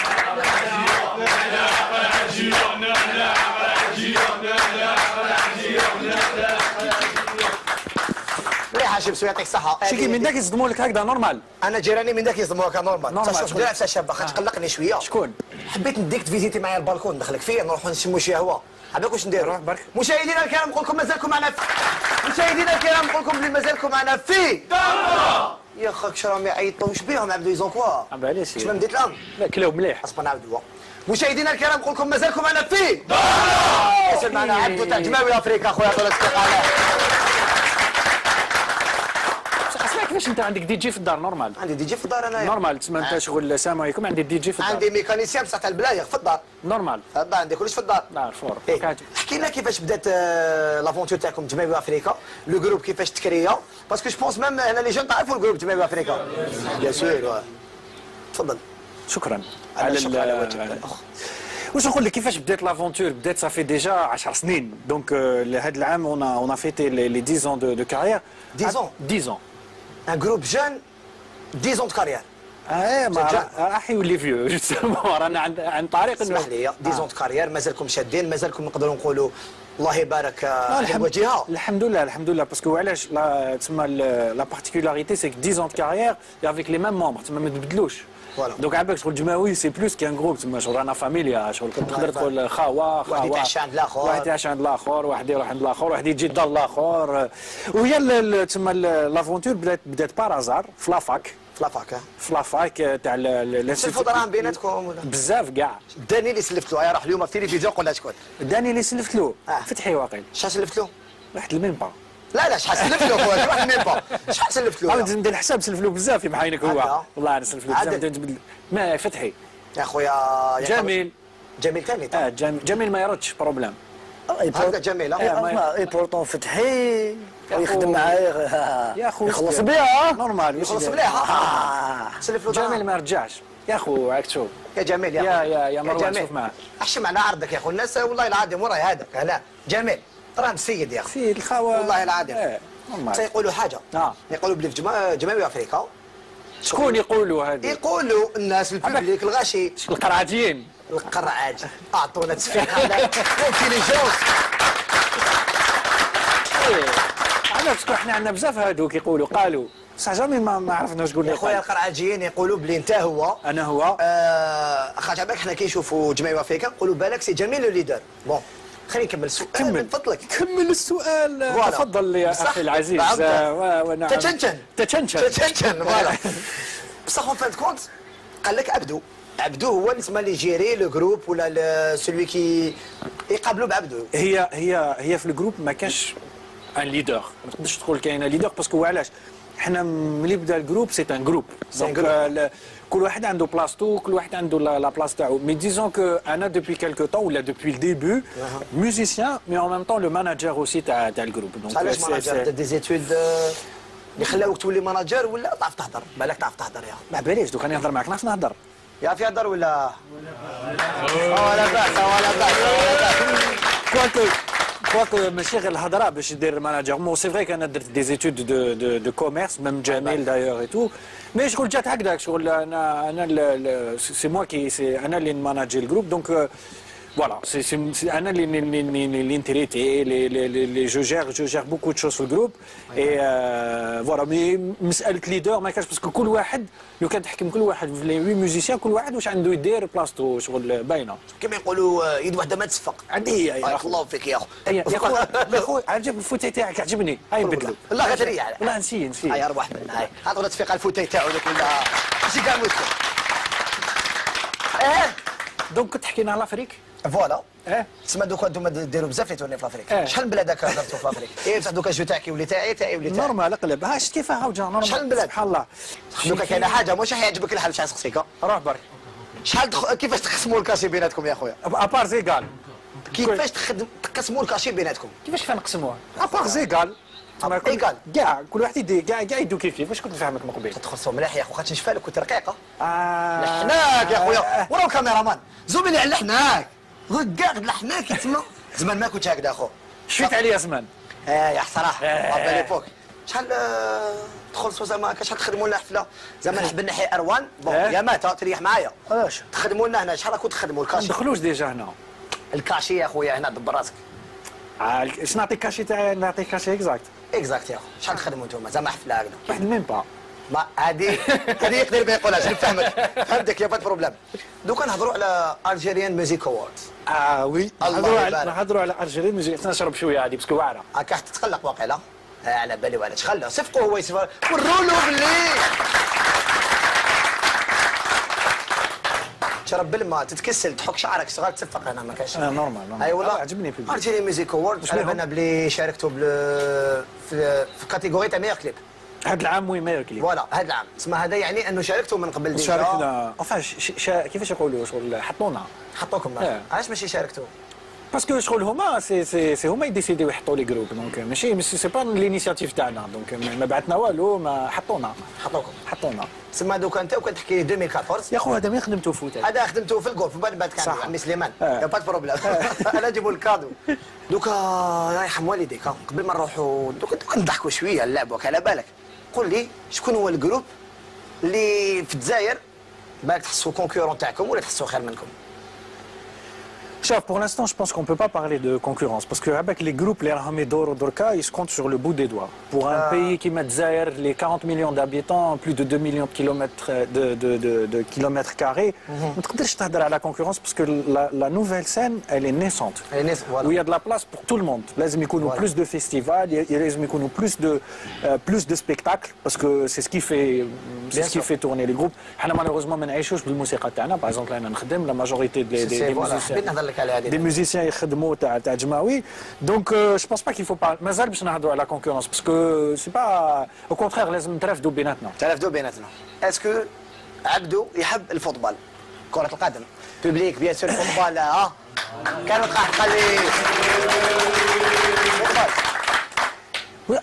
مليحه شمس يعطيك الصحه شكي من داك يصدموا لك هكذا نورمال أنا جيراني من ذاك يصدموا هكا نورمال نورمال. دير نفسها شابه خاطر تقلقني شوية. شكون؟ حبيت نديك تفيزيتي معايا البالكون ندخلك فيه نروحوا نشموا شي هواء عباك واش ندير برك. مشاهدينا الكرام نقول لكم مازالكم معنا في مشاهدينا الكرام نقول لكم بلي مازالكم معنا في يا خاك شو راهم يعيطوا. واش بيهم؟ عبدو يزون كوا عم علاش ما مديت لهم لا كلاو مليح. اصبر نعاودوا مشاهدينا الكرام نقول لكم مازالكم معنا في يصل معنا عبدو تاع جماوي أفريقيا خويا طول الاستقاله كيفاش انت عندك دي جي في الدار نورمال؟ عندي دي جي في الدار أنايا. نورمال تسمى انت شغل السلام عليكم عندي دي جي في عندي الدار mécanicien بصح تاع البلايغ في الدار. normal. في الدار عندي كلش في الدار. fort. إيه. حكي لنا كيفاش بدات آه، l'aventure تاعكم جماوي أفريقيا le groupe كيفاش ت créa parce que je pense même هنا les jeunes تعرفوا ال groupe جماوي أفريقيا. bien sûr تفضل. شكرا. على شكرا على واجب واش نقول لك كيفاش بدات l'aventure بدات ça fait déjà 10 سنين. donc هذا العام on on fêtait les 10 ans de de carrière 10 ans. 10 ans. un groupe jeune 10 ans de carrière. آه ما راح- يولي vieux justement رانا عند عند طريق اسمح لي 10 ans de carrière مازالكم شادين مازالكم نقدروا نقولوا الله يبارك على الحمد, لله الحمد لله parce que علاش لا تسمى la particularité c'est 10 ans de carrière et avec les mêmes membres ما تبدلوش voilà. donc عباك شغل جماوي c'est plus qu'un groupe تسمى شغل رانا فاميليا شغل كنت تقدر تقول خاوه خاوه يتعشى عند الآخر. واحد يتعشى عند الآخر واحد يروح عند الآخر واحد يجي دار الآخر وهي تسمى l'aventure بدات بدات بارازار في لافاك في لافاك في لافاك تاع ال- ال- سلفوا دراهم بيناتكم ولا بزاف كاع داني اللي سلفت له راح اليوم في التلفزيون قلنا شكون داني اللي سلفت له. فتحي واقيل شحال سلفت له واحد المنبر لا لا شحال سلفت له خويا واحد même pas شحال سلفت له؟ عاود ندير الحساب سلف له بزاف يبقى عينك هو. والله أنا سلف له. بزاف ما فتحي. يا خويا يا جميل. جميل ثاني آه جميل, جميل ما يردش problème. هذا جميل إيه، ها؟ ما- اي بورتون فتحي أخو. معايا. يا اخو يخلص بيها. نورمال يخلص يدير؟ مليح ها؟ سلف له جميل ما رجعش يا اخو عاك تشوف يا جميل يا يا يا يا مروان شوف معاه. احشي معنا عرضك يا اخو الناس والله العظيم وراي هذاك هلا. جميل. راهم السيد يا أخي. سيد الخاوة. والله العظيم. إيه نورمال يقولوا حاجة. آه يقولوا بلي في جما- جماوي أفريقيا. شكون يقولوا هذه؟ يقولوا الناس الببليك الغاشي. القرعتيين القرعاج أعطونا تصفيق هذا. intelligence إيه. أنا parce que إحنا عندنا بزاف هذوك يقولوا. قالوا. بصح jamais ما ما عرفنا شكون اللي خويا القرعاجيين يقولوا بلي انت هو. أنا هو. آه، خاطر بالك حنا كي نشوفوا جماعة أفريقيا؟ نقولوا بالك c'est جميل ال leader bon خليني نكمل السؤال. كمل. من فضلك. كمل السؤال. تفضل يا أخي العزيز. آه، ونعم. تتشنشن. تتشنشن تشنشن. voilà. بصح en fin de compte قال لك عبدو. عبدو هو اللي تسمى اللي gère le groupe ولا c'est lui qui يقابلوا بعبدو. هي هي هي في ال groupe ما كانش un leader ما تقدرش تقول كاين leader parce que علاش؟ حنا ملي بدا ال groupe c'est un groupe donc. كل واحد عنده بلاصتو كل واحد عنده لا la place تاعو. mais disons que أنا depuis quelque temps ولا depuis ال début musicien mais en même temps le manager aussi تاع تاع ال groupe donc علاش manager des زيتود اللي خلاوك تولي manager ولا تعرف تهضر؟ بالك تعرف تهضر يا ما باليش دوك راني نهضر معاك نعرف نهضر. يا في هضر ولا؟ ولا بأس ولا بأس ولا بأس. quoique quoique ماشي غير الهضره باش دير manager mais c'est vrai أنا درت des études de de de commerce même جميل d'ailleurs et tout mais شغل جات هكذاك شغل أنا أنا c'est moi qui c'est أنا اللي manage ال groupe donc Voilà, c'est les- je gère je gère beaucoup de choses sur le groupe. Et euh, voilà mais مسألة leader ما كانش parce que كل واحد لو كان تحكم كل واحد في les huit musiciens كل واحد واش عنده يدير بلاصتو شغل باينه كما يقولوا يد واحدة ما تصفق عندي يا بارك اخو الله فيك يا اخو يا يا اخو يا اخو عجب ال fauteuil تاعك عجبني هاي نبدلو لا غير تريح لا نسي نسي هاي ارواح منا هاي هات ولا تفيق ال fauteuil تاعو ذاك ولا ماشي كاع مشكل آه donc كنت حكينا على l'Afrique voilà تسمى دوكا أنتم ديروا بزاف ال les tournées في آه. شحال من بلاد هكا هضرتوا في افريقيا إيه بصح دوكا jus تاعك يولي تاعي تاعي يولي تاعي normal اقلب ها شفت كيف عاود normal شحال من بلاد؟ سبحان الله دوكا كاينة حاجة مش حيعجبك الحال شحال سقسيك روح برك شحال. كيفاش تقسموا ال cachet بيناتكم يا خويا à parts égales كيفاش تخدم تقسموا ال cachet بيناتكم كيفاش كيف نقسموها à parts égales égales. كاع كل واحد يدي كاع كاع يدو كيف كيف واش كنت فاهمك من قبيل تدخل مليح يا خو خاطر نشفى لك كنت رقيقه آه. لحناك يا خويا وراه الكاميرامان زوم لي على لحناك كاع لحناك يتسمى زمان ما كنتش هكذا أخو. شفت عليا زمان. آه يا صراحة. آه. بالي فوق شحال آه، تدخل زعما شحال تخدموا لنا حفله زعما نحب نحي أروان. بون آه. يا مات تريح معايا. علاش تخدموا لنا هنا. شحال راكم تخدموا ما الكاشي ندخلوش ديجا هنا. الكاشي يا خويا هنا دبر راسك. آه، اش نعطيك كاشي تاع نعطيك كاشي اكزاكت اكزاكت يا خو شحال تخدموا أنتم زعما حفلة هكذا. واحد ميم با. ما هذه هذه يقدر ما يقولهاش نفهمك فهمتك يا بات بروبليم. دوكا نهضروا على الجيريان ميوزيك اووردز آه وي. الله نهضروا على يبارك. نهضروا على الجيري ميوزيك نشرب شوية هذه باسكو واعره هكا حتى تقلق واقيلا. آه، على بالي وعلاش خلى صفقوا هو يصفر وروا له باللي تشرب بالماء تتكسل تحك شعرك صغار تصفق هنا ما آه، نورمال، نورمال. اي والله عجبني في البيت. ارجيني ميوزيك اوورد على؟ بالنا بلي شاركتوا في في catégorie تاع meilleur clip هذا العام oui meilleur clip. voilà هذا العام. اسمها هذا يعني أنه شاركتوا من قبل déjà. شاركنا ش- كيفاش يقولوا؟ شغل حطونا. حطوكم. آه. علاش ماشي شاركتوا parce que شغل هما سي سي سي هما يديسيديو يحطوا لي groupe donc ماشي c'est pas l'initiative تاعنا. donc ما بعثنا والو ما حطونا. حطوكم. حطونا. تسمى دوكا أنت وكان تحكي لي 2014 يا خو هذا ما خدمته foot؟ هذا. خدمته في الجولف بعد بعد كان. عمي سليمان. آه. y a pas problème أنا نجيبوا الكادو. دوكا الله يرحم والديك قبل ما نروحوا دوكا دوكا نضحكوا شوية نلعبوا على بالك. قول لي شكون هو الجروب اللي في الجزائر بالك تحسوا كونكورون تاعكم ولا تحسوا خير منكم؟ Chef, pour l'instant, je pense qu'on ne peut pas parler de concurrence, parce qu'avec les groupes, les Arhamedor Dorka, ils se comptent sur le bout des doigts. Pour un pays qui met Zaire, les 40 millions d'habitants, plus de 2 millions de kilomètres, de, de, de, de kilomètres carrés, on ne à la concurrence, parce que la, nouvelle scène, elle est naissante. Elle. Où il y a de la place pour tout le monde. Il y a plus de festivals, il y a plus de, euh, plus de spectacles, parce que c'est ce qui fait, c'est ce qui fait tourner les groupes. Malheureusement, par exemple, la majorité des, des, des musiciens... لك على هذه des musiciens يخدموا تاع تاع جماوي. دونك جو بونس با كيل فو با مازال باش نهضروا على كونكورونس باسكو سي با أو كونترير لازم نترافدوا بيناتنا. تلفدوا بيناتنا. est-ce que عبدو يحب ال football؟ كرة القدم. public bien sûr ال football ها كان تلقاه قال لي.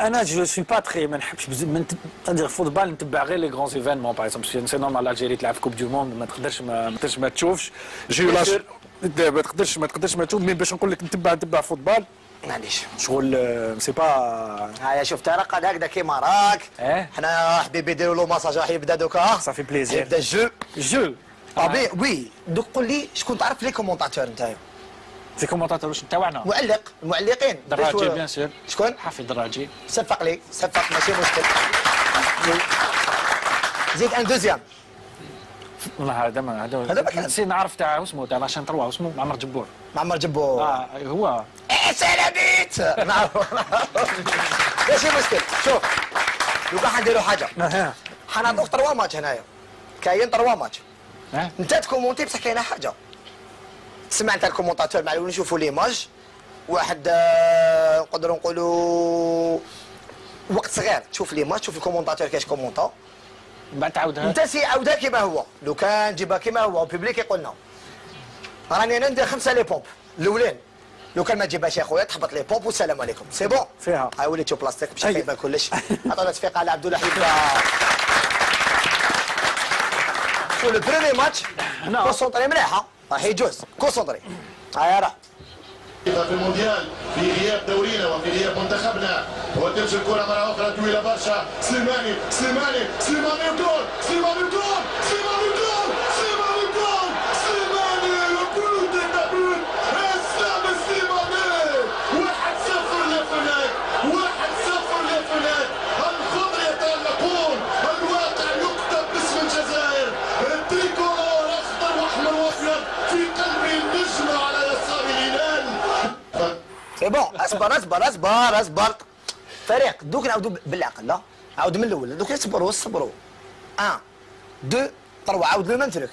أنا je suis pas très ما نحبش بزاف من تقدر football نتبع غير les grands événements par exemple c'est normal l'Algérie تلعب coupe du monde ما تقدرش ما تقدرش ما تشوفش. جي ما تقدرش ما تقدرش ما تشوف mais باش نقول لك نتبع نتبع football. معليش شغل c'est pas هيا شوف ترقد هكذا كيما راك. إيه. حنا حبيبي يديروا له ماساج راح يبدا دوكا. صافي plaisir. يبدا الجو جو. طبيعي oui دوك قول لي شكون تعرف les commentateurs نتايا؟ c'est commentateur تاعنا معلق المعلقين دراجي bien sûr شكون؟ حافظ دراجي. صفق لي صفق ماشي مشكل. زيد un deuxième والله هذا ما هذا هذا كان. سي نعرف تاع اسمه تاع la chaîne trois اسمه معمر جبور. معمر جبو آه هو. إيه سلاميت نعرف ماشي مشكل. شوف دوكا حنديروا حاجة. حنعطوك trois matchs هنايا. كاين trois matchs انت ت commenter بصح كاينة حاجة. تسمع انت ال commentateur مع الأول نشوفوا l'image. واحد آه، نقدروا نقولوا وقت صغير. تشوف l'image تشوف ال commentateur كاش commenta بعد تعاودها. انت essaie عاودها كيما هو؟ لو كان جيبها كيما هو ال public يقول لنا راني أنا ندير خمسة les pompes الأولين. لو كان ما تجيبهاش يا خويا تحبط les pompes والسلام عليكم. c'est bon؟ فيها. هاي وليتو بلاصتك باش يبان كلش عطونا تصفيق على عبد الله حبيب شوف le premier match concentrer مليحه راح يجوز. concentrer هاي راه في المونديال في غياب دورينا وفي غياب منتخبنا. وتمشي الكرة مرة أخرى طويله برشا. سليماني سليماني سليماني وجول سليماني وجول سليماني وجول bon أصبر أصبر أصبر أصبر. فريق دوك نعاودوا بالعقل لا. عاود من الأول. دوك يصبروا صبروا 1 2 3 عاود le même truc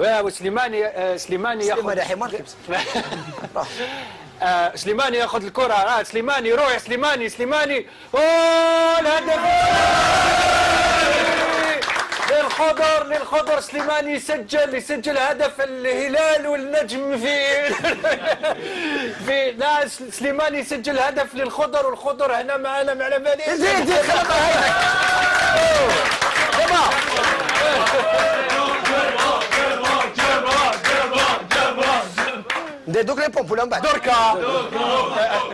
وسليماني آه، سليماني ياخذ سليماني حمار كبس آه، سليماني ياخذ الكرة. آه سليماني روح سليماني سليماني. أوه الهدف! للخضر للخضر سليماني يسجل يسجل هدف الهلال والنجم في في لا سليماني يسجل هدف للخضر والخضر هنا معنا معنا بالي. زيد زيد ندير دوك les pompes ولا من بعد؟ دركا.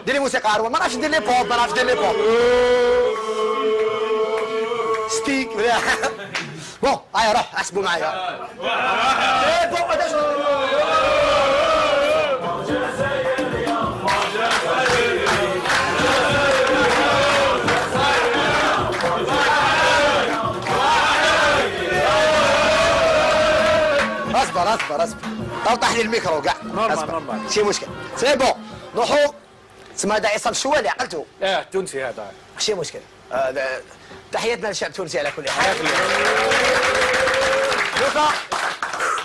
دير لي موسيقى عروه ما نعرفش ندير les pompes ما نعرفش ندير les pompes ستيك. بق هيا روح احسبه معايا اصبر اصبر اصبر تو لي الميكرو كاع اصبر شي مشكل c'est bon نروحو سما هذا عصام شوالي عقلته آه التونسي هذا ماشي مشكل آه تحياتنا للشعب التونسي على كل حال. دوكا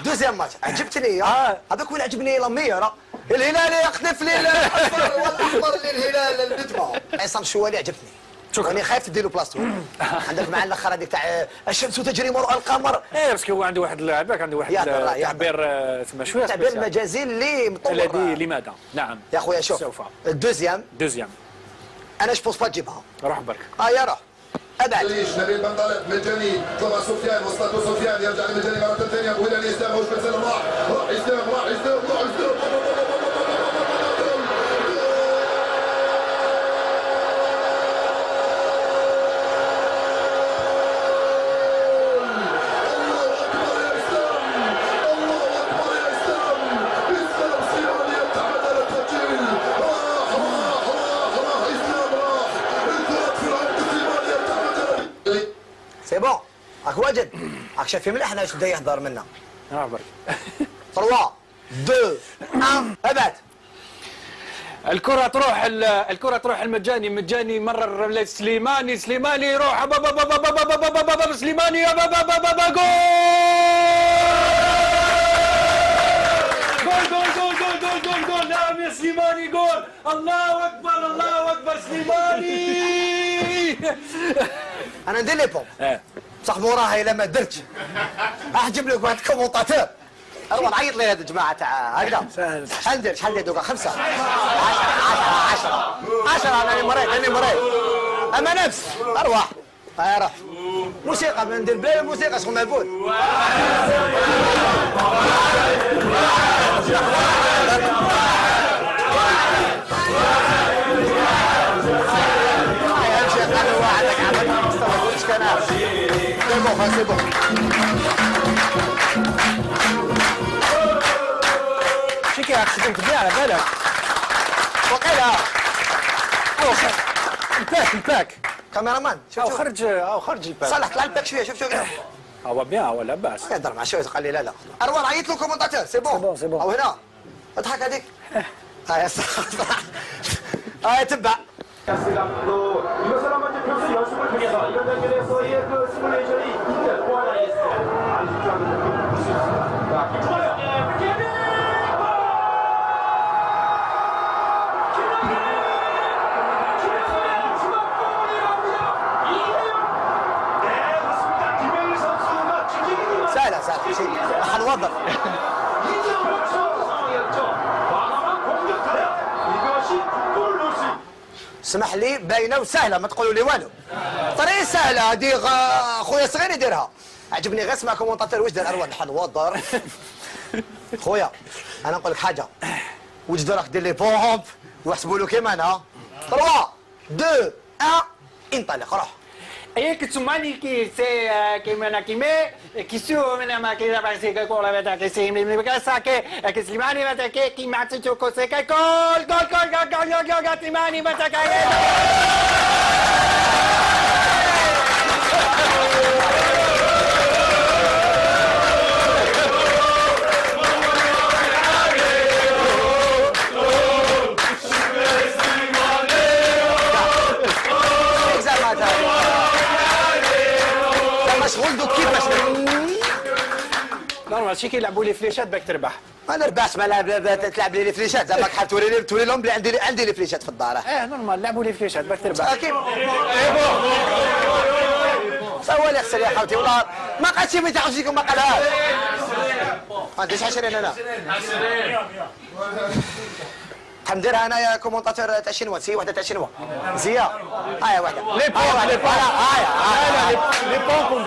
deuxième match. عجبتني. آه. هذاك وين عجبني لامير الهلال يقذف لي الاصفر والأحمر للهلال الندمه عصام الشوالي عجبتني شكرا. راني خايف تديروا بلاصتو. عندك مع الأخر هذيك تاع الشمس تجري وراء القمر. إيه parce que هو عنده واحد اللاعب عنده واحد تعبير آه، ثم شوية تعبير. مجازي اللي مطور. الذي لماذا؟ نعم. يا خويا شوف. سوف. ال deuxième deuxième. أنا je pense pas تجيبها روح برك. آه يا روح. أبعد. شريف نبيل طلب مجاني. طلبها سفيان وسطته سفيان يرجع لمجاني مرة ثانية. وهنا الإسلام وش بس راح. راح إسلام راح إسلام راح إسلام. راك واجد راك شاف مليح اش بدا يهضر منا آه برك 3 2 1 ابعد الكرة تروح الكرة تروح المجاني مجاني مرر لسليماني سليماني يروح سليماني يا بابا بابا جول جول جول جول جول جول جول نعم يا سليماني جول الله اكبر الله اكبر سليماني أنا ندير لي بوم بصح موراها الا ما درتش احجب لك واحد كومونتاتور أروح نعيط هذا الجماعة تاع هكذا. شحال ندير؟ شحال ندير؟ خمسة. 10 10 10 10 أنا مريض أنا مريض أما نفس. أرواح. هيا روح موسيقى. ما ندير بلا موسيقى شغل مهبول سي بون سي بون شي كيعقدك بيا على بالك وقيلا الباك الباك كاميرامان أو شوف خرج أو خرج الباك صلح طلع الباك شوية شوف شوف هو بيان هو لا باس يهضر مع شوية قال لي لا لا اروان عيط له كومونتاتور سي بون سي بون. أو هنا اضحك هذيك هاي صح صح هاي تبع هنوضب اسمح لي باينه وسهلة ما تقولوا لي والو. طريقه سهلة هذه خويا صغير يديرها. عجبني غير اسمع commentateur واش دار اروان حنوضر خويا أنا نقول لك حاجة. وجد راك دير les pompes واحسبوا له كيما أنا. 3 2 1 انطلق روح. एक चुम्बानी की से के मना की में किसो मना मा के दाबा से को ला बेटा के सेम में का सा के के सिमानी बेटा के की मैच जो को से का गोल गोल गोल गोल गोल गोल गोल गोल सिमानी बेटा का مشغول دوك كيفاش normal شي كيلعبوا les fléchettes باش تربح. أنا ربحت ما لعب- تلعب لي les fléchettes. زعما حاب توري لي توري لهم بلي عندي عندي les fléchettes في الدار. آه normal لعبوا les fléchettes باش تربح. أكيد هو اللي خسر يا حوتي والله ما قالش شي 150 ما قالهاش. ما عنديش 20 أنا. حنديرها أنا يا commentateur تاع شنوا سي وحدة تاع شنوا زيا. هاي وحدة. لي بون لي بون هاي هاي لي بون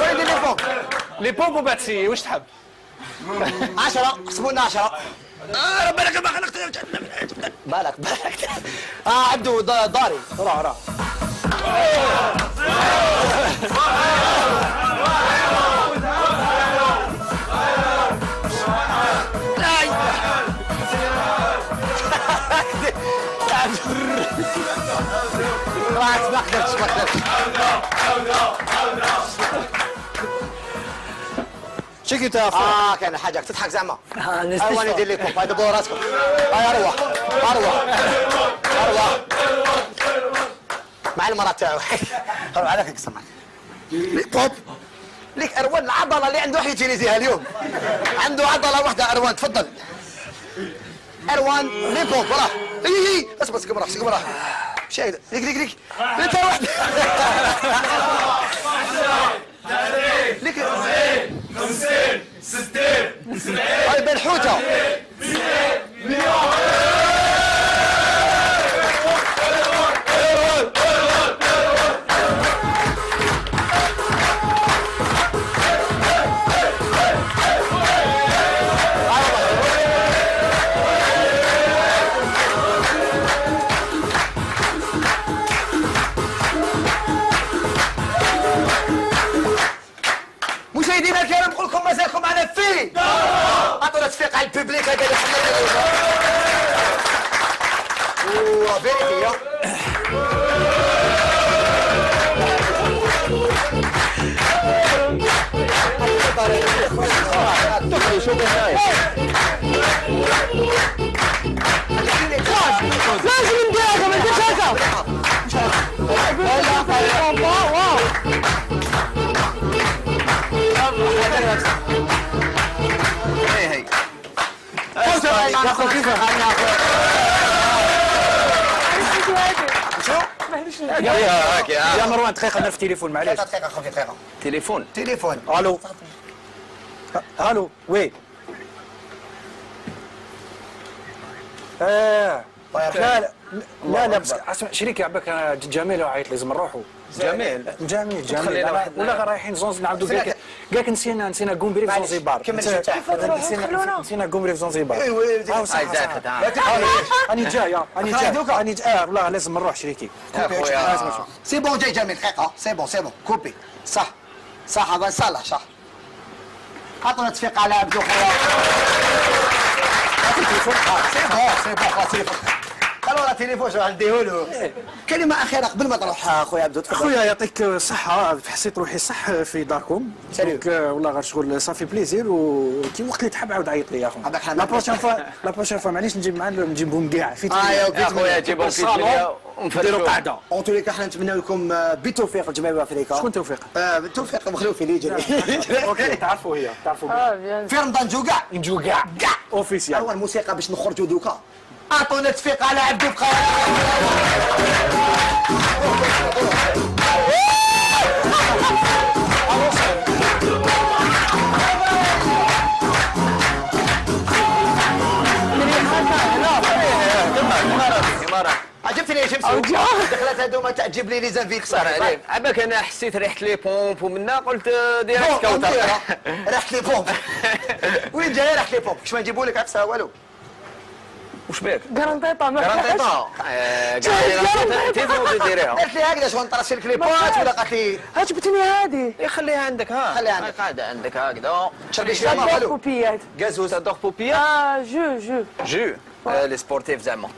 وين ندير لي فوق. لي بون باتسي واش تحب 10 قسموا لنا 10 آه ربنا ما خلقت بالك بالك آه عبدو ض- ضاري. راه راح ما قدرتش ما قدرتش شو كنت افا آه كان حاجة. تضحك زعما. نستشفى. أيوه ندير لكم هاي دبروا راسكم هاي أروح أروح أروح مع المرأة تاعو. روح على فيك سمعك ليك بوب ليك اروان العضلة اللي عنده حيجي يجيها اليوم. عنده عضلة واحدة اروان تفضل. اروان لي بوب وراه. اي اي بس بس قبره بس مش هيقدر ليك ليك ليك انت واحد. ليك 50 60 70 البلحوته 200 100 al pubblico del Signore. Uh, vedi io? Tu sei su con noi. Lasci indietro come ti cerca! Bella, bella, wow! يا يا مروان دقيقه أنا في التليفون معليش دقيقه خويا دقيقه تليفون تليفون ألو ألو وي آه لا لا لا بس اسمع شريكي عباك جميل عيط لازم نروحوا جميل جميل جميل ولا غير رايحين زونز نعاودوا. قالك قالك نسينا نسينا قومبري في زنزبار نسينا-. نسينا قومبري في زنزبار اي وي آه، صح، هاي صح. ذاك تعال راني جاي آه، راني جاي دوكا. راني جاي آه والله لازم نروح شريكي c'est bon جاي جميل دقيقه c'est bon c'est bon coupez صح صح هذا صالح صح عطونا تصفيق على عبدو خويا آه، c'est bon c'est bon خلاص تليفون ألو تليفون شو نديهولو كلمة أخيرة قبل ما تروح اخويا عبدو تفضل. خويا يعطيك الصحة حسيت روحي صح في داركم. donc والله غير شغل ça fait plaisir وكي وقت اللي تحب عاود عيط لي يا عندك حق. la prochaine fois la prochaine fois معليش نجيب معنا نجيبهم كاع في آه يا يا خويا جيبهم في نديروا قاعدة. en tous les cas حنا نتمنى لكم آه، بالتوفيق الجماهير الافريقيه شكون توفيق؟ آه، بالتوفيق مخلوفي اللي يجري OK تعرفوا هي تعرفوا. في رمضان نجو كاع نجو كاع كاع officiel هو الموسيقى باش نخرجوا دوكا. اعطونا تصفيق على عبدو بقى عجبتني يا شمسو. دخلت هذوما تعجب لي لي زانفيك صار عليك عباك أنا حسيت ريحة لي بومب ومنا قلت ديريكت كوثر ريحت لي بومب. وين جاي ريحت لي بومب؟ كش ما نجيبوا لك عفسة والو. وش بك؟ قرنطيطة ما كرانتيطا تيزو ديريها؟ قالت لي هكذا شغل نطرش لك لي بوات ولا قالت لي عجبتني هذه. خليها عندك ها. خليها عندك. قاعدة عندك هكذا شربي شربي والو كوبيات. غازوز تدوخ بوبيا آه جو جو. جو. آه، لي سبورتيف زعما.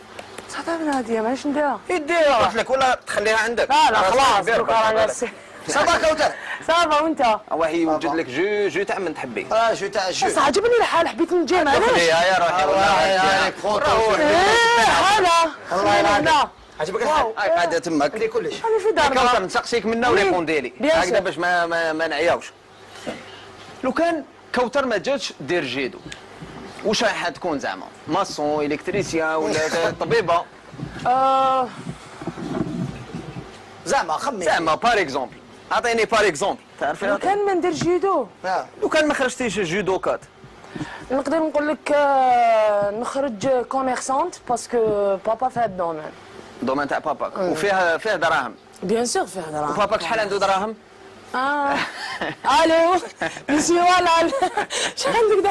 صافي هذه ماش نديرها. يديها قلت لك ولا تخليها عندك؟ لا لا خلاص كبير، دوك راه صباح كوثر صافا وانت هو هي يوجد لك جو جو تاع من تحبي آه جو تاع جو بس عجبني الحال حبيت نجي معليش خليها يا روحي الله والله إيه هذا الله يلعنك. هنا عجبك الحال هاي قاعدة تمك هذه كلش أنا في كوثر دارنا نسقسيك منا. وريبوندي لي هكذا. باش ما ما, ما نعياوش لو كان كوثر ما جاتش دير judo واش راح تكون زعما maçon électricien ولا طبيبه آه، زعما خمي زعما par exemple أعطيني par exemple تعرفي لو كان ما ندير judo. آه. لو كان ما خرجتيش judokate نقدر نقول لك آه، نخرج commerçante parce que بابا في هذا ال domaine domaine تاع باباك. وفيها فيه دراهم. bien sûr في هذا وباباك شحال عنده دراهم؟ آه. ألو. مسيو ولا شحال عندك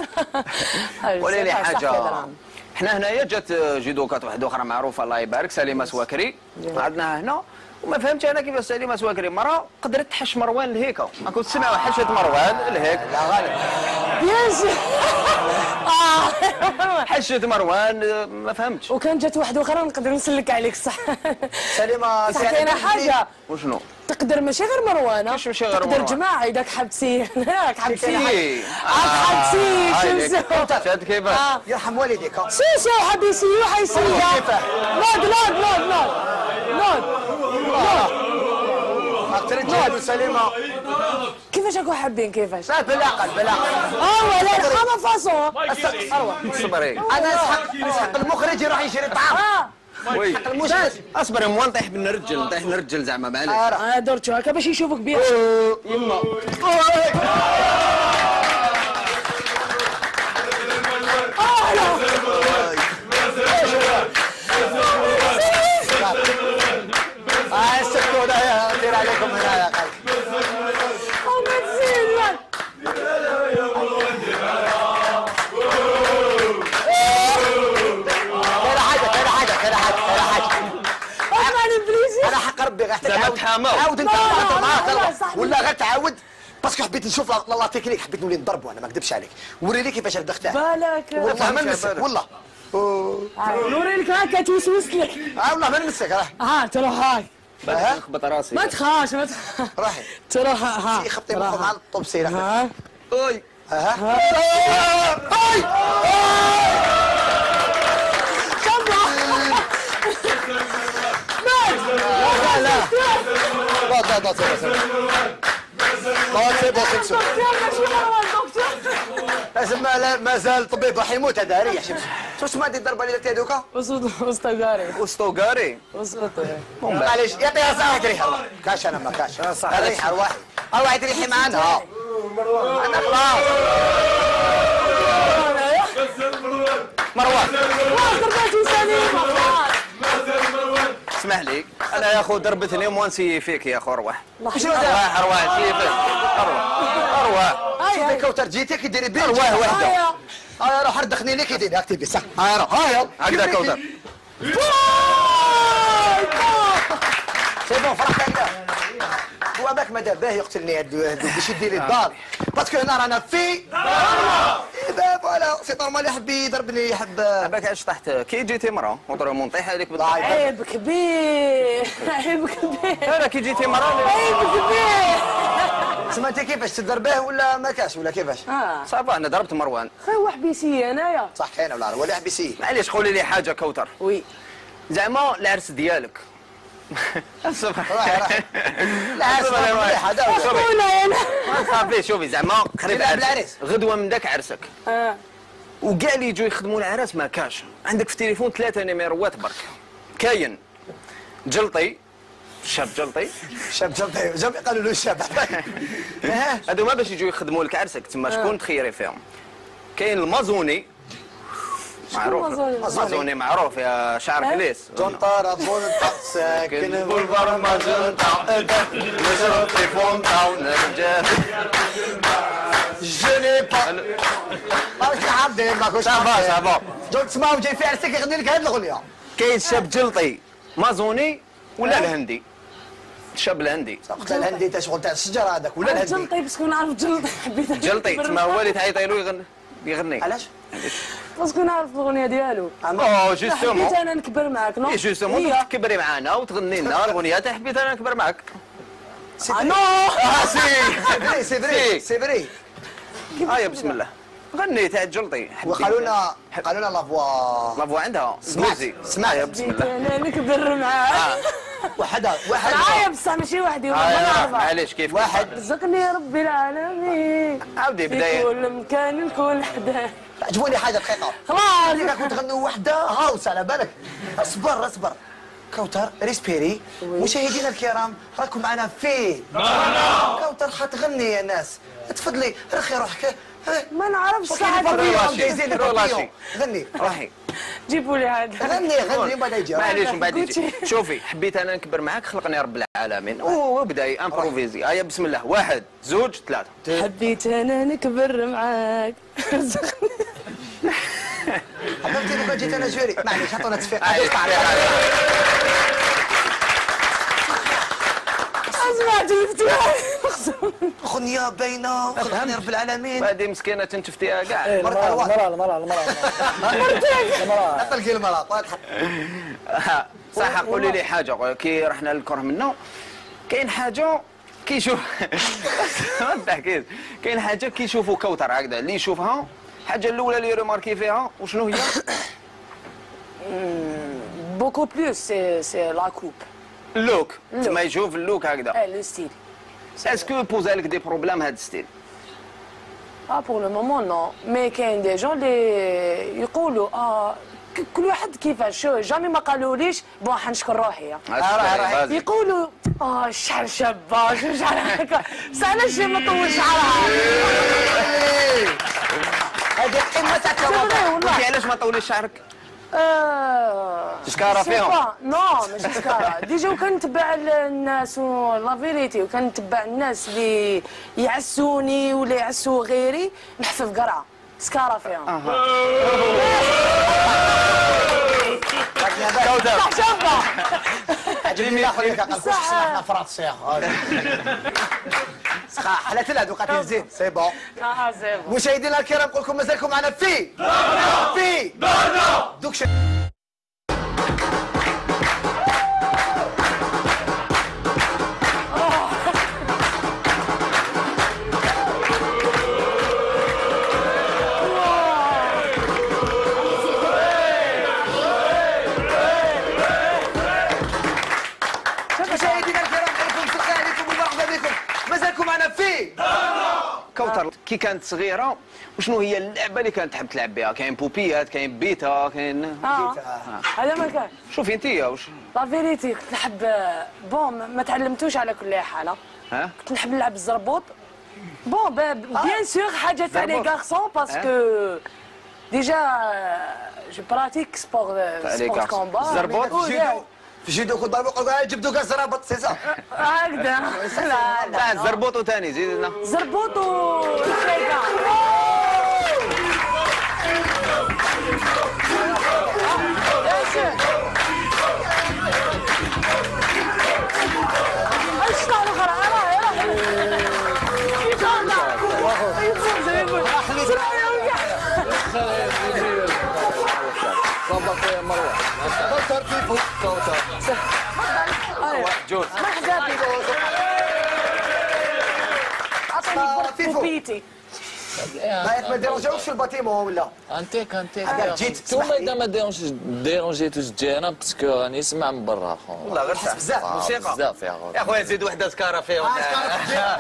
دراهم؟ قولي لي حاجة. دراهم. حنا هنايا جات جودوكات واحدة أخرى معروفه الله يبارك سليمة سواكري عندنا هنا وما فهمتش أنا كيفاش سليمه سواكري مرة قدرت تحش مروان لهيك. ما كنت تسمع حشت مروان لهيك. لا غالب. آه. حشت مروان ما فهمتش. وكان جات واحدة أخرى نقدر نسلك عليك صح. سليمه صح كاينة حاجة؟ وشنو؟ تقدر ماشي غير مروانه كيفاش ماشي غير تقدر مروان؟ جماعة اذاك حبسي. راك حبسي. راك حبسي شمسو شاد كيفاش آه. يرحم والديك. ها. سوسو حبيسي؟ وحيسي. نود نود نود. نود. كيفاش راكو حابين كيفاش؟ لا بالعقل بالعقل آه ولا خاما فاصون صبري أنا نسحق نسحق المخرج يروح يشري طعام. آه. وي اصبر مو نطيح بالنرجل نطيح نرجل زعما معليش. آه درتو هكا باش يشوفوك بيان يما آه لا آه السكوت هيا دير عليكم هنا يا قلب أو ما تزيد لا كاينة حاجة كاينة حاجة كاينة حاجة كاينة حاجة اسمعني بليزي أنا حق ربي غير زعما تعاود تحاموا. تعاود انت. ولا غير تعاود. باسكو حبيت نشوف لا لا تكنيك. حبيت نولي نضرب وأنا ما نكذبش عليك. وريني كيفاش ردختها بالك. والله ما نمسك. والله. نوري لك هكا توسوس لك. آه والله ما نمسك راه ها تروح هاك ها؟ نخبط راسي. ما تخاف ما تخاف روحي تروح ها سي خبطي مخه مع الطوب سير ها. أوي. ها. لا لا لا لا سير سير لا سير سير لازم ما مازال طبيب راح يموت هذا ريح شمس شو اسمها هذه الضربه اللي درتها دوكا وسطقاري وستوغاري وسطقاري معليش يعطيها ساعة ريحة كاش أنا ما كاش ريحة ارواحي ارواحي تريحي معنا أنا خلاص مروان اسمح لي. أنا يا أخو دربتني وموانسي فيك يا أخو ارواح شنو ارواح ارواح كيفاش ارواح ارواح شوفي كوثر جيتي كديري بيه ارواح وحده. آه روح ردخني لك يدير اكتبي صح ها روح. ها هكذا كوثر سي بون فرحت هو باك ماذا باه يقتلني باش يدي لي الدار. باسكو هنا رانا في باب فوالا. سي نورمال يحب يضربني يحب باك علاش طحت؟ كي جيتي مرة وطرمون طيح عليك بالضبط عيب كبير! عيب كبير! أنا كي جيتي مرة عيب كبير! تسمى انت كيفاش تضربه ولا ما كاش؟ ولا كيفاش؟ آه. صافا أنا ضربت مروان. خير واحد بيسي أنايا. صح كاين ولا ولا يحب يسيء معليش قولي لي حاجة كوثر وي. زعما العرس ديالك العرس. شوفي. خونا أنا. صافي شوفي زعما قريب. العريس. غدوة من داك عرسك. آه. وكاع اللي يجوا يخدموا العراس ما كاش. عندك في التليفون ثلاثة نيميروات برك. كاين. جلطي. شاب جلطي. شاب جلطي. جاب قالوا له الشاب ها؟ هادو ما باش يجوا يخدموا لك عرسك. تما شكون؟ تخيري فيهم. كاين المازوني. معروف؟ مازوني معروف يا شعر كليس جونطار اظن ساكن البولفار مازونتا نشرب تليفون تاعو نرجع جوني با ماكش حاضر ماكش صافا صافا جون تسمعوا جاي في عرسك يغني لك هذه الأغنية. كاين شاب جلطي مازوني ولا الهندي؟ الشاب الهندي. قلت له الهندي تا شغل تاع الشجرة هذاك ولا الهندي؟ جلطي parce que نعرف جلطي حبيت جلطي تما هو اللي تعيطي له يغني يغني. علاش؟ parce que نعرف الأغنية ديالو. أوه حبيت justement أنا نكبر معاك non؟ et justement. تكبري معانا وتغني لنا الأغنية. تاع حبيت أنا نكبر معاك. آه، non! آه si. c'est vrai c'est. vrai c'est vrai هيا بسم الله. غني تاع جلطي. حبيت وقالوا لنا قالوا لنا la voix la voix عندها. سمعت دوزي سمعت. هيا بسم حبيت الله أنا نكبر معاك. وحده واحد معايا بصح ماشي وحدي والله ما هيا نعرفها. معليش كيف واحد رزقني يا ربي العالمين. عاودي في بداية. كل مكان نكون حداه عجبوني حاجة دقيقه خلاص. اللي كنت تغنوا وحدة هاوس على بالك. اصبر اصبر. كوثر ريسبيري مشاهدينا الكرام راكم معنا في كوثر حتغني يا ناس. تفضلي رخي روحك. ما نعرفش. بابيون غني. راحي جيبوا لي هذا. غني غني بعد يجي معليش من بعد يجي. شوفي حبيت أنا نكبر معاك خلقني رب العالمين. وبدا امبروفيزي هيا بسم الله. واحد زوج ثلاثة. حبيت أنا نكبر معاك. رزقني. حبيبتي لو كان جيت أنا جويري معليش عطونا تصفيق سمعت المفتاح اغنيه باينه خلقني رب العالمين. هذه مسكينة تنشفتيها كاع مرة المرأة الواحد. المرأة المرأة المرأة لا تلقي المرأة واضحة. صح قولي لي حاجة. كي رحنا للكره منه كاين حاجة؟ كيشوف ما كاين. حاجة؟ كيشوفوا كوثر هكذا. اللي يشوفها الحاجة الأولى اللي remarqué فيها وشنو هي؟ beaucoup plus c'est c'est la coupe ال look. تما يشوف ال look هكذا et le style est-ce que بوزا لك des problèmes هذا ال style آه pour le moment non mais كاين des gens اللي يقولوا آه كل واحد كيفاش شو jamais ما قالوليش bon حنشكر روحي يقولوا آه الشعر شابه شو شعر هكا بصح شي ما طول شعرها هذه تاع صدقني التواضع انت علاش ما طوليش شعرك؟ آه، سي فيهم؟ non ماشي déjà وكنتبع الناس la vérité وكنتبع الناس اللي يعسوني ولا يعسوا غيري نحفظ قرعة. سكارة فيهم. عجبني لا خويا قال صح. خش إحنا فرات الصياح حلت لها دوقات زين. سي بون آه زي بون. مشاهدينا الكرام نقول لكم مازالكم معنا في في دوك كوثر كي كانت صغيرة وشنو هي اللعبة اللي كانت تحب تلعب بها؟ كاين بوبيات كاين بيتا كاين آه. هذا ما كان شوفي انت واش la vérité كنت نحب bon ما- تعلمتوش على كل حال ها؟ كنت نحب نلعب الزربوط. bon bien sûr حاجة تاع les. garçons parce que déjà je pratique sport sport. combat الزربوط؟ تشدوا كل ضربوا قلقوا إيه، جبدوا كاع زرابط c'est صح. هكذا. لا لا. زربوطو ثاني زيد لنا زربوطو الشيكه مروة. راه يفوز يفوز فيفو جوز مرحبا بك عطيني فيفو. بوبيتي ما ديرونجاوش في الباتيمون ولا انتيك انتيك جيت نتوما اذا ما ديرونجيتوش تجي أنا باسكو راني نسمع من برا خو والله غير بزاف موسيقى. بزاف يا خو يا خويا زيد وحده سكاره فيهم ما لا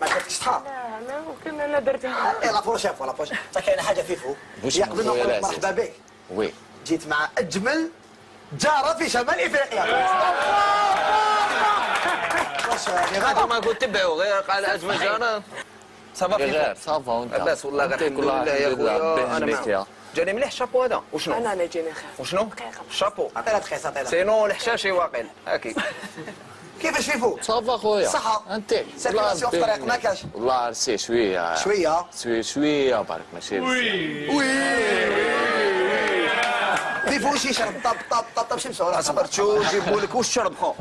ممكن أنا درتها. اي la prochaine fois la prochaine تا كاينة حاجة فيفو. واش يا قبل ما خويا نقول؟ مرحبا بك. oui. جيت مع أجمل جارة في شمال إفريقيا. هذا ما قلت تبعوا غير قال أجمل جانا ça va فيفو. ça va وانت. لاباس والله غير الحمد لله يا خويا أنا معاك. جاني مليح الشابو هذا؟ وشنو؟ أنا أنا جيني خير. وشنو؟ الشابو عطينا تخيس عطينا sinon الحشاشي واقيل. أكيد. كيفاش فيفو ça va خويا. صحة. انتيك circulation في الطريق ما كاش والله c'est شوية. شوية؟ شوية شوية برك ماشي بزاف. فيفو شي شرب طب طب طب طب شمسو اصبر شو جيبوا لك؟ واش شرب خو؟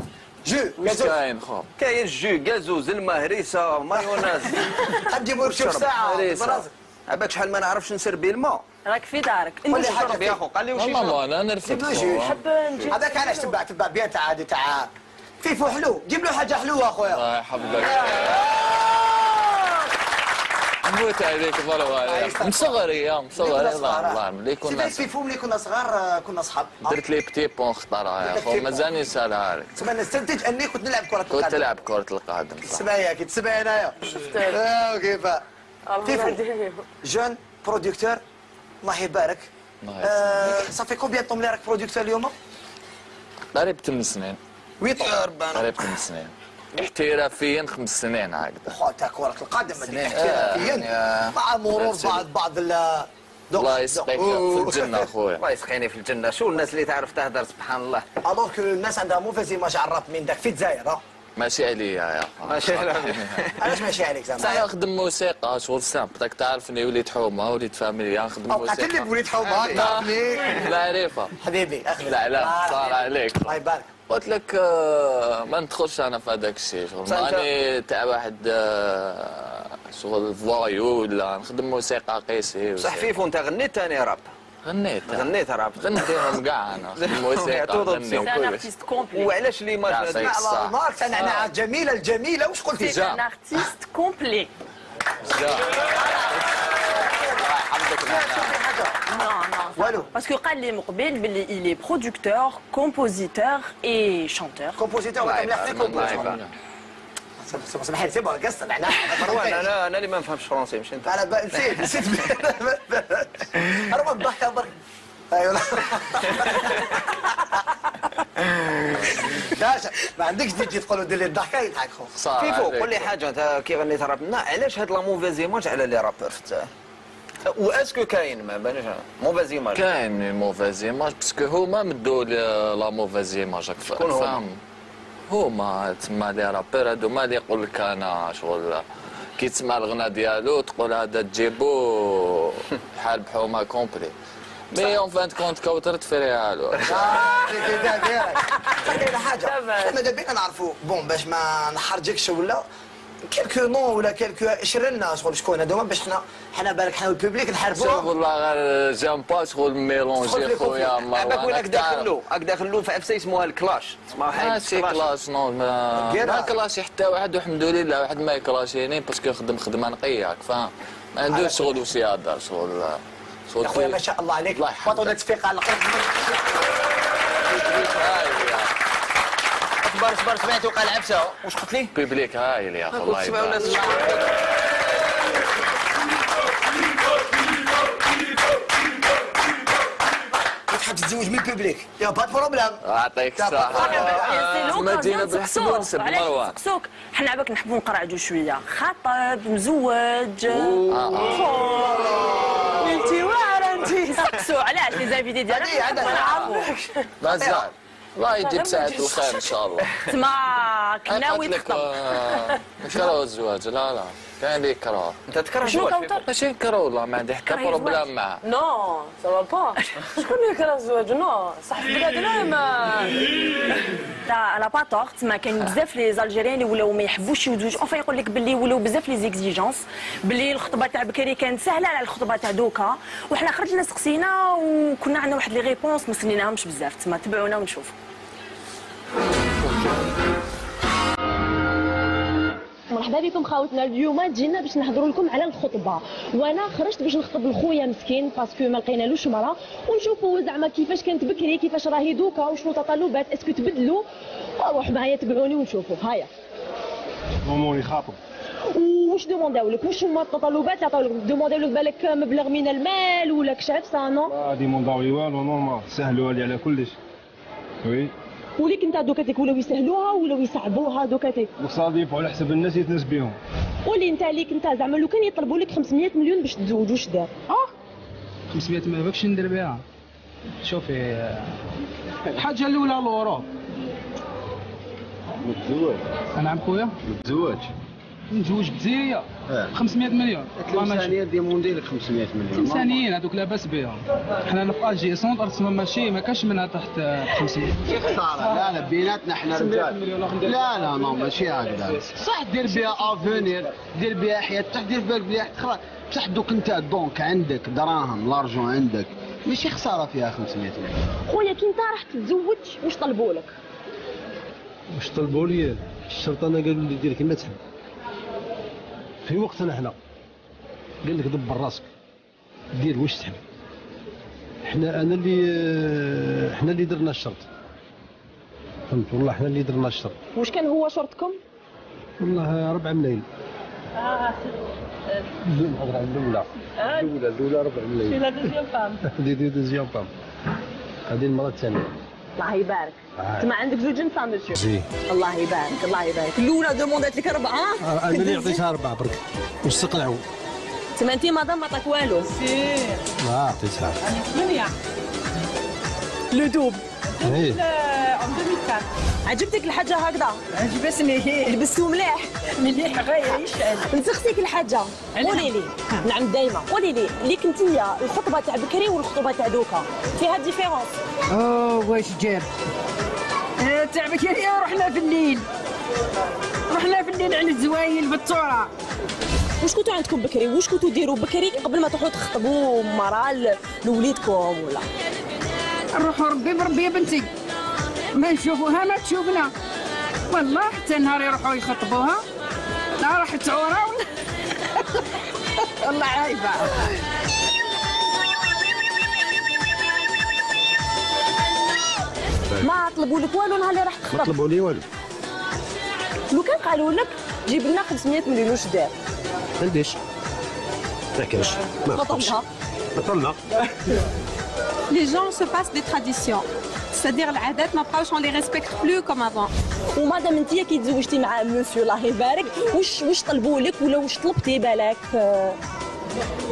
jus. واش كاين خو؟ كاين jus غازوز الماء هريسه مايونيز نجيبو لك شوف براسك عباك شحال ما نعرفش نسربي الماء. راك في دارك. قول لي حاجة يا. خو. قال لي واش والله يشرب. ما أنا. نحب نجي هذاك علاش تبع تبع بيان تاع تاع فيفو حلو. جيب له حاجة حلوة أخويا. الله يحفظك. موت عليك ضربة عليك. من صغري يا من صغري الله الله ملي كنا فيفو ملي كنا صغار؟ آه، كنا صحاب درت لي بتي بون اختارها يا خو مازال نسالها لك تسمى نستنتج أني كنت نلعب كرة كنت القدم. تلعب كرة القدم صح. تسمعي كي تسمعي انايا آه كيف فيفو جون producteur الله يبارك. الله آه، ça fait combien طوم لي راك producteur اليوم قريب 8 سنين. huit قريب 8 سنين. احترافيا خمس سنين هكذا. خو تاع كره القدم هذيك. احترافيا. آه. مع مرور نفس ال- بعض بعض الله يسقيك. في الجنة أخويا. الله يسقيني في الجنة. شو الناس اللي تعرف تهدر سبحان الله. alors que الناس عندها mauvaise image على الراب من داك في الجزائر ماشي عليا يا ماشي عليا. علاش ماشي عليك زعما؟ نخدم موسيقى شغل سامب. راك تعرفني وليد حومة وليد فاميليا نخدم موسيقى. بوليد حومة تعرفني؟ لا عريفة حبيبي أخي لا لا صار عليك. الله يبارك. قلت لك آه، ما ندخلش أنا في هذاك الشيء. شغل بصح ماني تاع واحد آه، شغل فوايو ولا نخدم موسيقى قيسي صح فيفو أنت غنيت تاني راب غنيت. غنيت راب غنيتهم كاع أنا موسيقى وعلاش لي ما يعطيك على الصح مارك أنا أنا الجميله الجميلة. واش قلتي؟ c'est un artiste complet Non, non. والو Parce que قال لي مقبل باللي il est producteur, compositeur et chanteur. compositeur ولا في compositeur سمح لي سيبها قصه أنا مروان أنا أنا اللي ما نفهمش français مش انت أنا نسيت نسيت أنا الضحكه برك أيوه لا ما عندكش تجي تقول دير لي الضحكه يضحك خوك فيفو. قول لي حاجة انت كي غنيت راب علاش هاد la mauvaise image على les rappeurs parce que كاين ما بانش mauvaise image كاين mauvaise image parce que هما مدوا la mauvaise image شكون هما؟ هما تسمى les rappeurs هادو ما اللي يقول لك أنا شغل كي تسمع الغنى ديالو تقول هذا تجيبو بحال بحومه complet مي اون فان كونت كوترت في ريالو كاينة حاجة إحنا دابا نعرفوا بون باش ما نحرجكش ولا كيلكو نون ولا كيلكو شرنا شغل شكون هذوما باش حنا حنا بالك حنا البوبليك شوف نحاربوهم والله غير جام با شغل ميلونجي خويا كونفليكت. عباك وين مروان راك له راك داخل له في عفسه يسموها الكلاش تسمى حاجة ماشي كلاش نو ما. ما كلاشي حتى واحد والحمد لله واحد ما يكلاشيني باسكو يخدم خدمه نقيه فاهم ما عندوش شغل وش يهدر شغل شغل يا خويا ما شاء الله عليك. الله يحفظك. بطولة تفيق على القلب اصبر اصبر سمعتو قال عفسه واش قلت لي؟ بيبليك هايل يا أخي الله يبارك. تحب تتزوج من البوبليك يا با بروبليم يعطيك سي ما جينا لوكازيون بالحسب ونسب مروان تسقسوك حنا عباك نحبوا نقرعجوا شوية. خاطب مزوج. انتي واعره انتي سقسوا علاش؟ les invités عندها ما نعرفوش مازال الله يجيب ساعة الخير إن شاء الله. قالت لك تخطب. آه، نكرهوا الزواج. لا لا. كاين اللي يكره أنت تكره شنو الزواج؟ ماشي نكره والله ما عندي حتى كره الزواج. معاه non ça va pas شكون اللي يكره الزواج؟ non صح في بلادنا ما تا على با تور تما كاين بزاف les Algériens اللي ولاو ما يحبوش يتزوجوا enfin يقول لك باللي ولاو بزاف les exigences باللي الخطبه تاع بكري كانت سهله على الخطبه تاع دوكا وحنا خرجنا سقسينا وكنا عندنا واحد les réponses ما سنيناهمش بزاف تما تبعونا ونشوفوا مرحبا بكم خاوتنا اليوم. جينا باش نهضروا لكم على الخطبة. وأنا خرجت باش نخطب لخويا مسكين parce que ما لقينالوش مرا ونشوفوا زعما كيفاش كانت بكري كيفاش راهي دوكا وشنو تطلبات est-ce que تبدلوا. روح معايا تبعوني ونشوفوا. هيا. مامون يخاطب واش دومونداو لك؟ واش هما التطلبات؟ اللي عطاو لك دومونداو لك بالك مبلغ من المال ولا كشعب ça non ديمونداو لي والو normal سهلوا لي على كلش. oui وليك انت دوكاتيك ولاو يسهلوها ولاو يصعبوها دوكاتيك. وصاديف على حسب الناس يتنس بيهم قولي انت ليك انت زعما لو كان يطلبوا لك 500 مليون باش تزوج واش دار؟ 500 ما باكش ندير بها. شوفي الحاجة الأولى لوروب متزوج. نعم خويا؟ متزوج. نتزوج بزيريه 500 مليون. الإنسانية ديموندي لك 500 مليون. انسانيين هذوك لاباس بهم حنا في الجي سونتر تسمى ماشي ما كاش منها تحت 500 خسارة. لا لا بيناتنا 500 رجال. لا لا نو ماشي هكذا. صح دير بها افونير دير بها حياة بصح دير بالك بها خلاص بصح دوك انت donc عندك دراهم l'argent عندك. ماشي خسارة فيها 500 مليون. خويا كي انت راح تتزوج واش طلبوا لك؟ واش طلبوا لي؟ الشرط أنا قالوا لي دير كما تحب. في وقتنا حنا قال لك دبر راسك دير واش تحب. حنا أنا اللي حنا اللي درنا الشرط. فهمت؟ والله حنا اللي درنا الشرط. واش كان هو شرطكم؟ والله ربع ملايين. بدون نهضر على الأولى الأولى الأولى ربع ملايين. la deuxième femme دي deuxième femme هذه المرة الثانية. الله يبارك. آه. تما عندك زوج نساء مسيو زي. الله يبارك الله يبارك. الأولى دوموندات لك أربعة. آه، آه، أنا اللي عطيتها أربعة برك. واستقلعوا تما انت مدام ما عطاك والو سي ما عطيتها ثمانيه لو دوب إيه. 2004 آه، عجبتك الحاجة هكذا؟ عجبتني. لبستو مليح. مليح غايه يشعل. نسختك الحاجة. قولي لي. نعم دايما. قولي لي اللي كنتي الخطبة تاع بكري والخطبه تاع دوكا. فيها ديفيرونس أوه واش جاب؟ آه، تاع بكري رحنا في الليل. رحنا في الليل على الزوايل بالطوره واش كنتو عندكم بكري؟ واش كنتو ديروا بكري قبل ما تروحوا تخطبوا مرا لوليدكم ولا؟ نروحوا ربي بربي يا بنتي. ما نشوفوها ما تشوفنا. والله حتى نهار يروحوا يخطبوها. لا راحت عورة ولا والله عايبة. ما طلبوا لك والو نهار اللي راح ما تخطب طلبوا لي والو. لو كان قالوا لك جيب لنا 500 مليون واش دار؟ ما عنديش. ما كاينش ما خطبش خطبها بطلنا. Les gens se passent des traditions. C'est-à-dire العادات ما بقاوش on les respecte plus comme avant. ومادام انت كي تزوجتي مع مسيو الله يبارك واش واش طلبوا لك ولا واش طلبتي بالك؟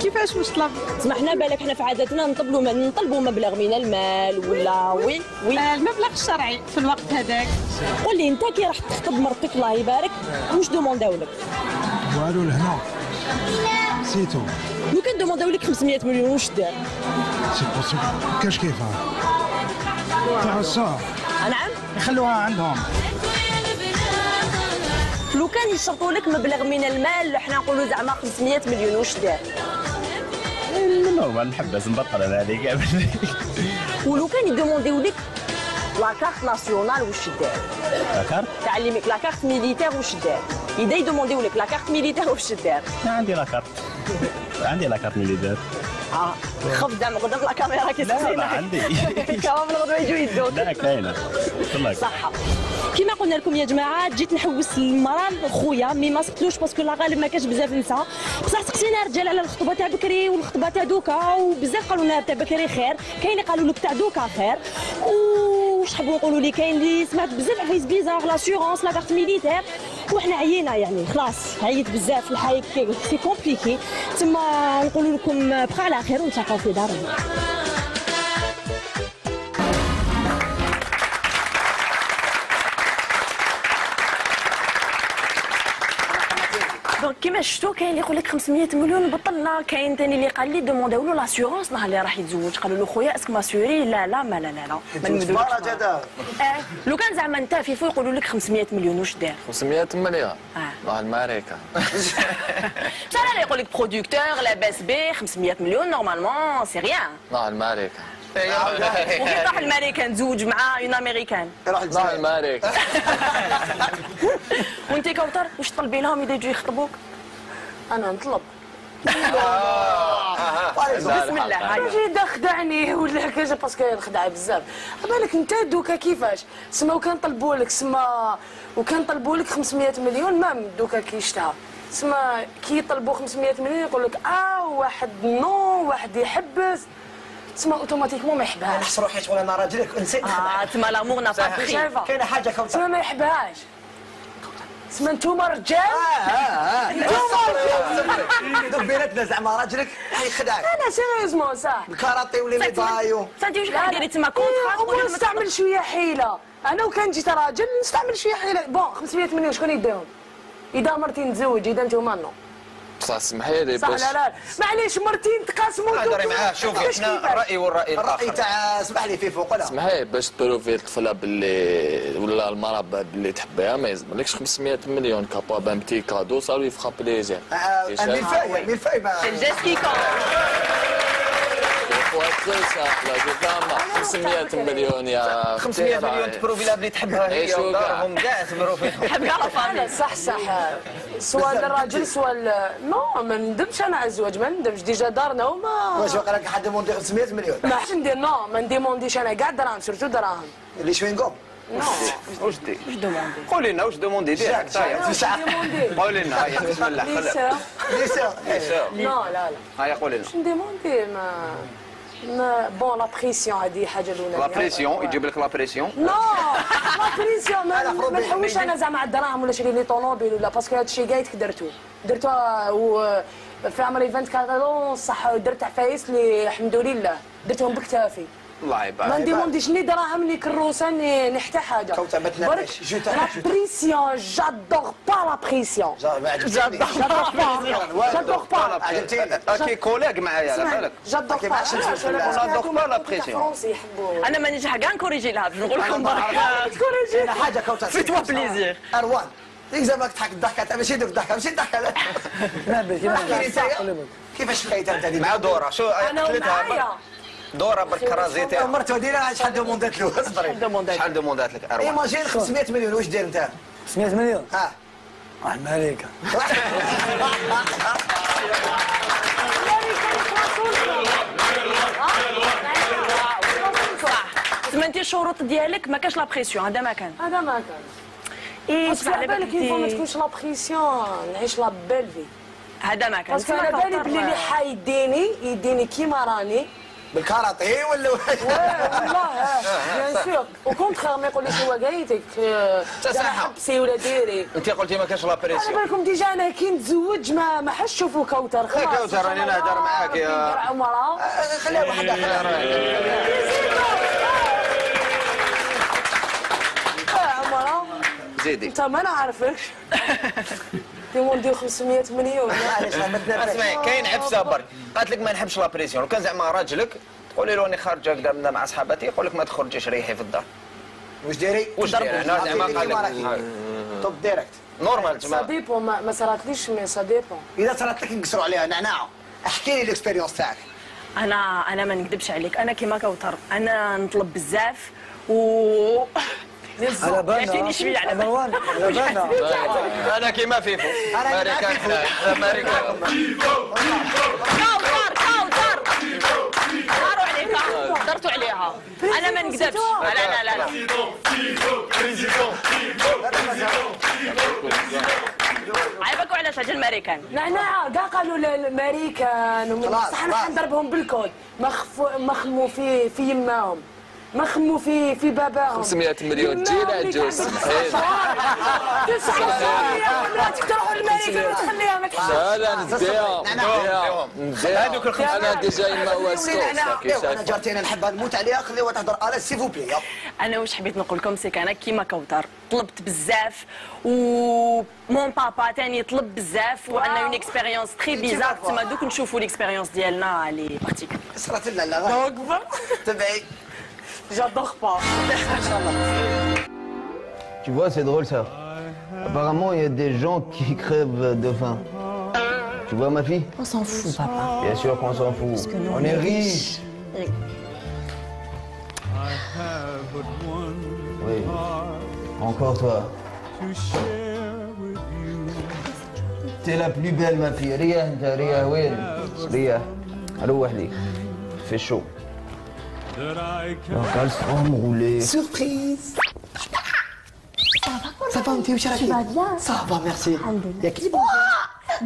كيفاش واش طلب؟ سمحنا بالك حنا في عاداتنا نطلبوا نطلبوا مبلغ من المال ولا oui oui. المبلغ الشرعي في الوقت هذاك. قول لي انت كي راح تخطب مرتك الله يبارك واش دومونداو لك؟ والو لهنا. c'est tout لو كان دومونداو لك 500 مليون واش دار c'est possible كاش كيفها؟ تاع الصح نعم. يخلوها عندهم. لو كان يشرطوا لك مبلغ من المال حنا نقولوا زعما 500 مليون واش دار normal نحبس نبطل أنا هذيك. قبل ولو كان يدومونديو لك la carte nationale واش دار كارت تعلمك la carte militaire واش دار اذا يدومونديو لك la carte militaire واش دار عندي la carte عندي la carte militaire آه خف زعما قدام la caméra كي لا لا عندي كمان الغدوه يجوا يدوك لا كاينة صحة كما قلنا لكم يا جماعة جيت نحوس المراه خويا mais ما سقتلوش parce que لا غالب ما كانش بزاف نساء بصح سقسينا رجال على الخطبه تاع بكري والخطبه تاع دوكا وبزاف قالوا لنا تاع بكري خير كاين اللي قالوا لك تاع دوكا خير وش حبوا نقولوا لي كاين اللي سمعت بزاف عفايس bizarre l'assurance la carte militaire وحنا عيينا يعني خلاص عييت بزاف الحياة c'est compliqué تما نقول لكم بقى على خير ونتلاقاو في دارنا. كيما شفتوا كاين اللي يقول لك 500 مليون بطلنا كاين ثاني اللي قال لي دومونداو له l'assurance نهار اللي راح يتزوج. قالوا له خويا est-ce que m'assurer لا لا ما لا لا لا. ما آه لو كان زعما انت فيفو يقولوا لك 500 مليون واش دار؟ 500 مليون. مع الماريكا بصح لا يقول لك producteur لاباس به 500 مليون normalement c'est rien مع الماريكا وكي طاح الامريكان تزوج مع une américaine مع الماريكا وانت كوثر واش طلبي لهم اذا يجوا يخطبوك؟ أنا نطلب بسم الله. هاي ماشي دا خدعني ولا كذا parce que الخدعه بزاف. بالك أنت دوكا كيفاش؟ سما وكان طلبوا لك سما وكان طلبوا لك 500 مليون ما دوكا كي شتها سما كي يطلبوا 500 مليون يقول لك آه واحد non واحد يحبس. سما automatiquement ما يحبهاش. نحس روحي تقول أنا راجلك نسيت آه تما l'amour نا كاينة حاجة كوثر سما ما يحبهاش. سما نتوما رجال آه آه نتوما دوك بيناتنا زعما راجلك يخدعك أنا سيريوزمون صح الكاراتي ولا ميدايو فانت واش قاعد ديري تما كونترا كونترا نستعمل شوية حيلة. أنا وكان جيت راجل نستعمل شوية حيلة. بون 500 مليون شكون يديهم؟ إذا مرتي نتزوج إذا انتوما نو بصح اسمحي لي صح باش لا لا. معليش مرتين تقاسموا هضري معاه شوفي إحنا الرأي والرأي الرأي الآخر. تاع اسمح لي فيه فوق اسمحي باش تبروفي الطفلة باللي ولا المرأة باللي تحبها ما يلزملكش 500 مليون كاباب ان بتي كادو صار لي فخا بليزير ميل فاي ميل فاي الجاست كي قدامنا 500 مليون يا 500 مليون تبروفي لها بلي تحبها هي ودارهم كاع تبروفي لا صح صح سواء الراجل سواء نو ما ندمش أنا على الزواج ما ندمش ديجا دارنا وما واش واقع لك حد موندي 500 مليون ما حش ندير نو ما نديمونديش أنا كاع دراهم سورتو دراهم اللي شوينغوم واش دي واش دوموندي قولي لنا واش دوموندي ديريكت هيا قولي لنا هيا بسم الله les sœurs les sœurs les sœurs non لا لا هيا قولي لنا باش نديموندي ما bon la pression هذه حاجة الاولى la pression يجيب لك لا بريسيون non la pression ما نحوش أنا زعما على الدراهم ولا شري لي طوموبيل ولا parce que هذا الشيء قايتك درتو درتو في عمري 24 صح درت عفايس اللي الحمد لله درتهم بكتافي الله ما يبارك نديمونديش ni دراهم ni كروسة ni ni حتى حاجة. كوتا ما تنامش. برك جو لا. بريسيون جادور با لا بريسيون. عجبتني. جادور با. عجبتني اكي كوليغ معايا على بالك. جادور با. ما جادور با لا بريسيون. أنا مانيش كاع نكوريجي لها باش نقول لكم برك. كاينة حاجة كوتا في توا بليزير أروان ديك زعما تضحك الضحكة تاع ماشي دوك الضحكة ماشي الضحكة. لا كيفاش بقيت أنت؟ مع دورة. شو أنا ومعايا. دورة بالكرازي تاعها مرت ودينا شحال دوموندات له اصبري شحال دوموندات لك؟ اروان imagine 500 مليون. واش دير أنت؟ 500 مليون؟ آه مع الملائكه تما انت الشروط ديالك ما كاش la pression هذا ما كان. هذا ما كان. parce que على بالك ما تكونش la pression نعيش la belle vie هذا ما كان. باسكو على بالي بلي اللي حيديني يديني كيما راني. بالكاراتيه ولا والله بيان سور أو ما يقوليش هو قايتك صح. حبسي ولا ديري. انت قلتي ما كاش لا على بالكم ديجا أنا كي نتزوج ما ما حش شوفوا كوثر خلاص. كوثر راني نهدر معاك يا- عمره. خليها وحده عمره. زيدي. انت ما نعرفكش. ديموندي 500 مليون تنافسش اسمعي كاين عفسه برك قالت لك ما نحبش la pression لو كان زعما راجلك تقولي له راني خارجه هكذا مع صحاباتي يقول لك ما تخرجيش ريحي في الدار واش ديري واش ديري أنا زعما قال لك top direct normal ça تما dépend ما, ما صراتليش mais ça dépend اذا صارت لك نقصروا عليها نعناع احكي لي ال expérience تاعك أنا أنا ما نكذبش عليك أنا كيما كوثر أنا نطلب بزاف و شوية على بالي مروان على بالنا أنا كيما فيفو داروا عليك درتوا عليها. أنا ما نكذبش. لا لا لا لا. عيبك وعلاش هاد الامريكان نعناع كاع قالوا ومن بصح أنا خلاص. حنضربهم بالكود ما خفوا ما خموا في في يماهم. ما في في باباهم. 500 مليون. تجي العجوز صحيح ولاتك تروحوا وتخليها ما لا لا نديها نديها نديها أنا ديجا يما واسكو أنا جارتي أنا نحبها نموت عليها خليوها تهضر على بلي أنا واش حبيت نقول لكم سي أنا كيما كوثر طلبت بزاف و مون بابا تاني طلب بزاف وعندنا اون اكسبيريونس تري بيزار تما دوك نشوفوا ليكسبيريونس ديالنا لي بارتيكول صرات لا لا تبعي. J'adore pas. Tu vois, c'est drôle ça. Apparemment, il y a des gens qui crèvent de faim. Tu vois ma fille On s'en fout, papa. Bien sûr qu'on s'en fout. Parce que nous, on est riches. Oui. Encore toi. T'es la plus belle ma fille. Ria, انت Ria وين؟ Ria. روح لي. fait chaud. Un caleçon roulé. Surprise Ça va, انت واش راكي؟ Tu vas bien Ça va, merci. ياك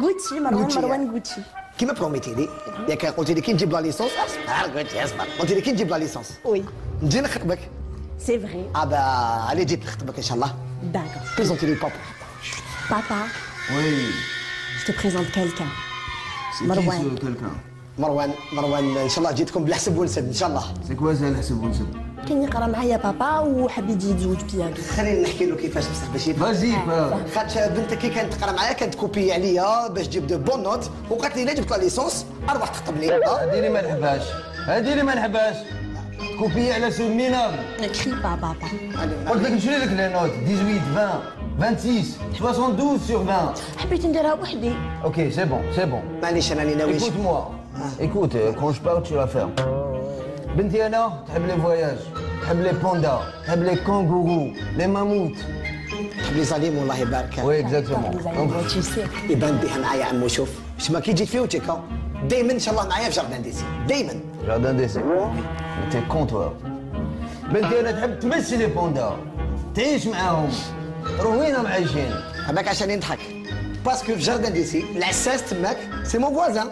Gucci, Marwan Gucci, Marwan hein. Gucci. كيما بروميتي لي ياك قلتي لي كي نجيب la licence اصبر قلت لي اصبر قلتي لي كي نجيب la licence Oui, نجي نخطبك c'est vrai. آه با علي جيت نخطبك ان شاء الله D'accord. بريزونتي لي بابا Papa, Oui. je te présente quelqu'un. C'est qui Marwan. ce quelqu'un مروان مروان إن شاء الله جيتكم بالحسب والنسب إن شاء الله. quoi ça الحسب والنسب كان يقرا معايا بابا وحب يجي يتزوج بيا خليني نحكي له كيفاش بصح باش يفهم Vas-y, خاطش بنتك كي كانت تقرا معايا كانت كوبي عليا باش تجيب de bonnes notes. وقالت لي لا جبت la licence اربح تخطبني هذه اللي ما نحبهاش. هذه اللي ما نحبهاش. كوبي على سو Ne crie pas, papa. قلت لك نشري لك les notes. 18 20 26 72 sur 20 حبيت نديرها وحدي. Ok, c'est bon, c'est bon. معليش أنا اللي ناوي Écoute-moi. Écoute, euh, quand je parle, tu la fermes. بنتي أنا تحب les voyages تحب les pandas تحب les kangourous les mammouths تحب les animaux والله يبارك oui exactement يبان بها معايا عمو شوف شما كي جيت في وتيكا دائما ان شاء الله معايا في jardin d'essai دائما jardin d'essai انت quant à toi بنتي أنا تحب تمشي les pandas تعيش معاهم روينا معايشين هذاك عشان نضحك parce que في jardin d'essai العساس تماك c'est mon voisin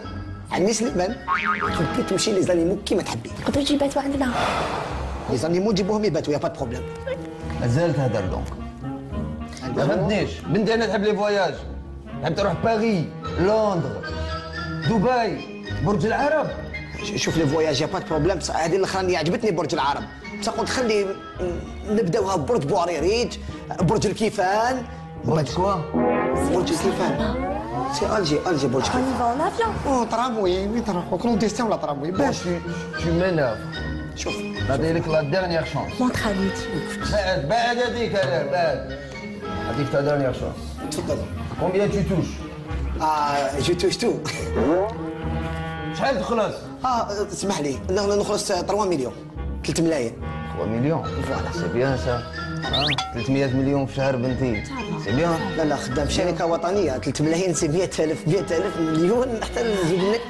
عندي سليمان تمكن تمشي les animaux كيما تحبي. تقدروا تجي باتوا عندنا. les animaux نجيبوهم يباتوا y a pas problème. مازال تهدر donc. ما فهمتنيش. بنتي أنا تحب les voyages تحب تروح باري لندن دبي برج العرب؟ شوف لي فواياج يا با بروبليم. هذه الاخرانيه عجبتني برج العرب. بصح قلت خلي نبدأوها ببرج بوعريريج برج الكيفان. برج كوا؟ برج الكيفان. سي الجي الجي برج On y الكيفان va en avion. أو تراموي وين تروحوا كلونديستيون ولا تراموي باش tu m'énerves شوف نعطي لك لا ديرنيير شونس à lui. بعد بعد هذيك أنا بعد نعطيك ta dernière chance تفضل combien tu touches آه je touche tu شحال تخلص آه اسمح لي ن- نخلص 3 مليون 3 ملايين 3 مليون voilà c'est bien ça 300 مليون في شهر بنتي. c'est bien لا لا خدام في شركه وطنية. 3 ملايين سي 100000 100000 مليون. حتى نزيد لك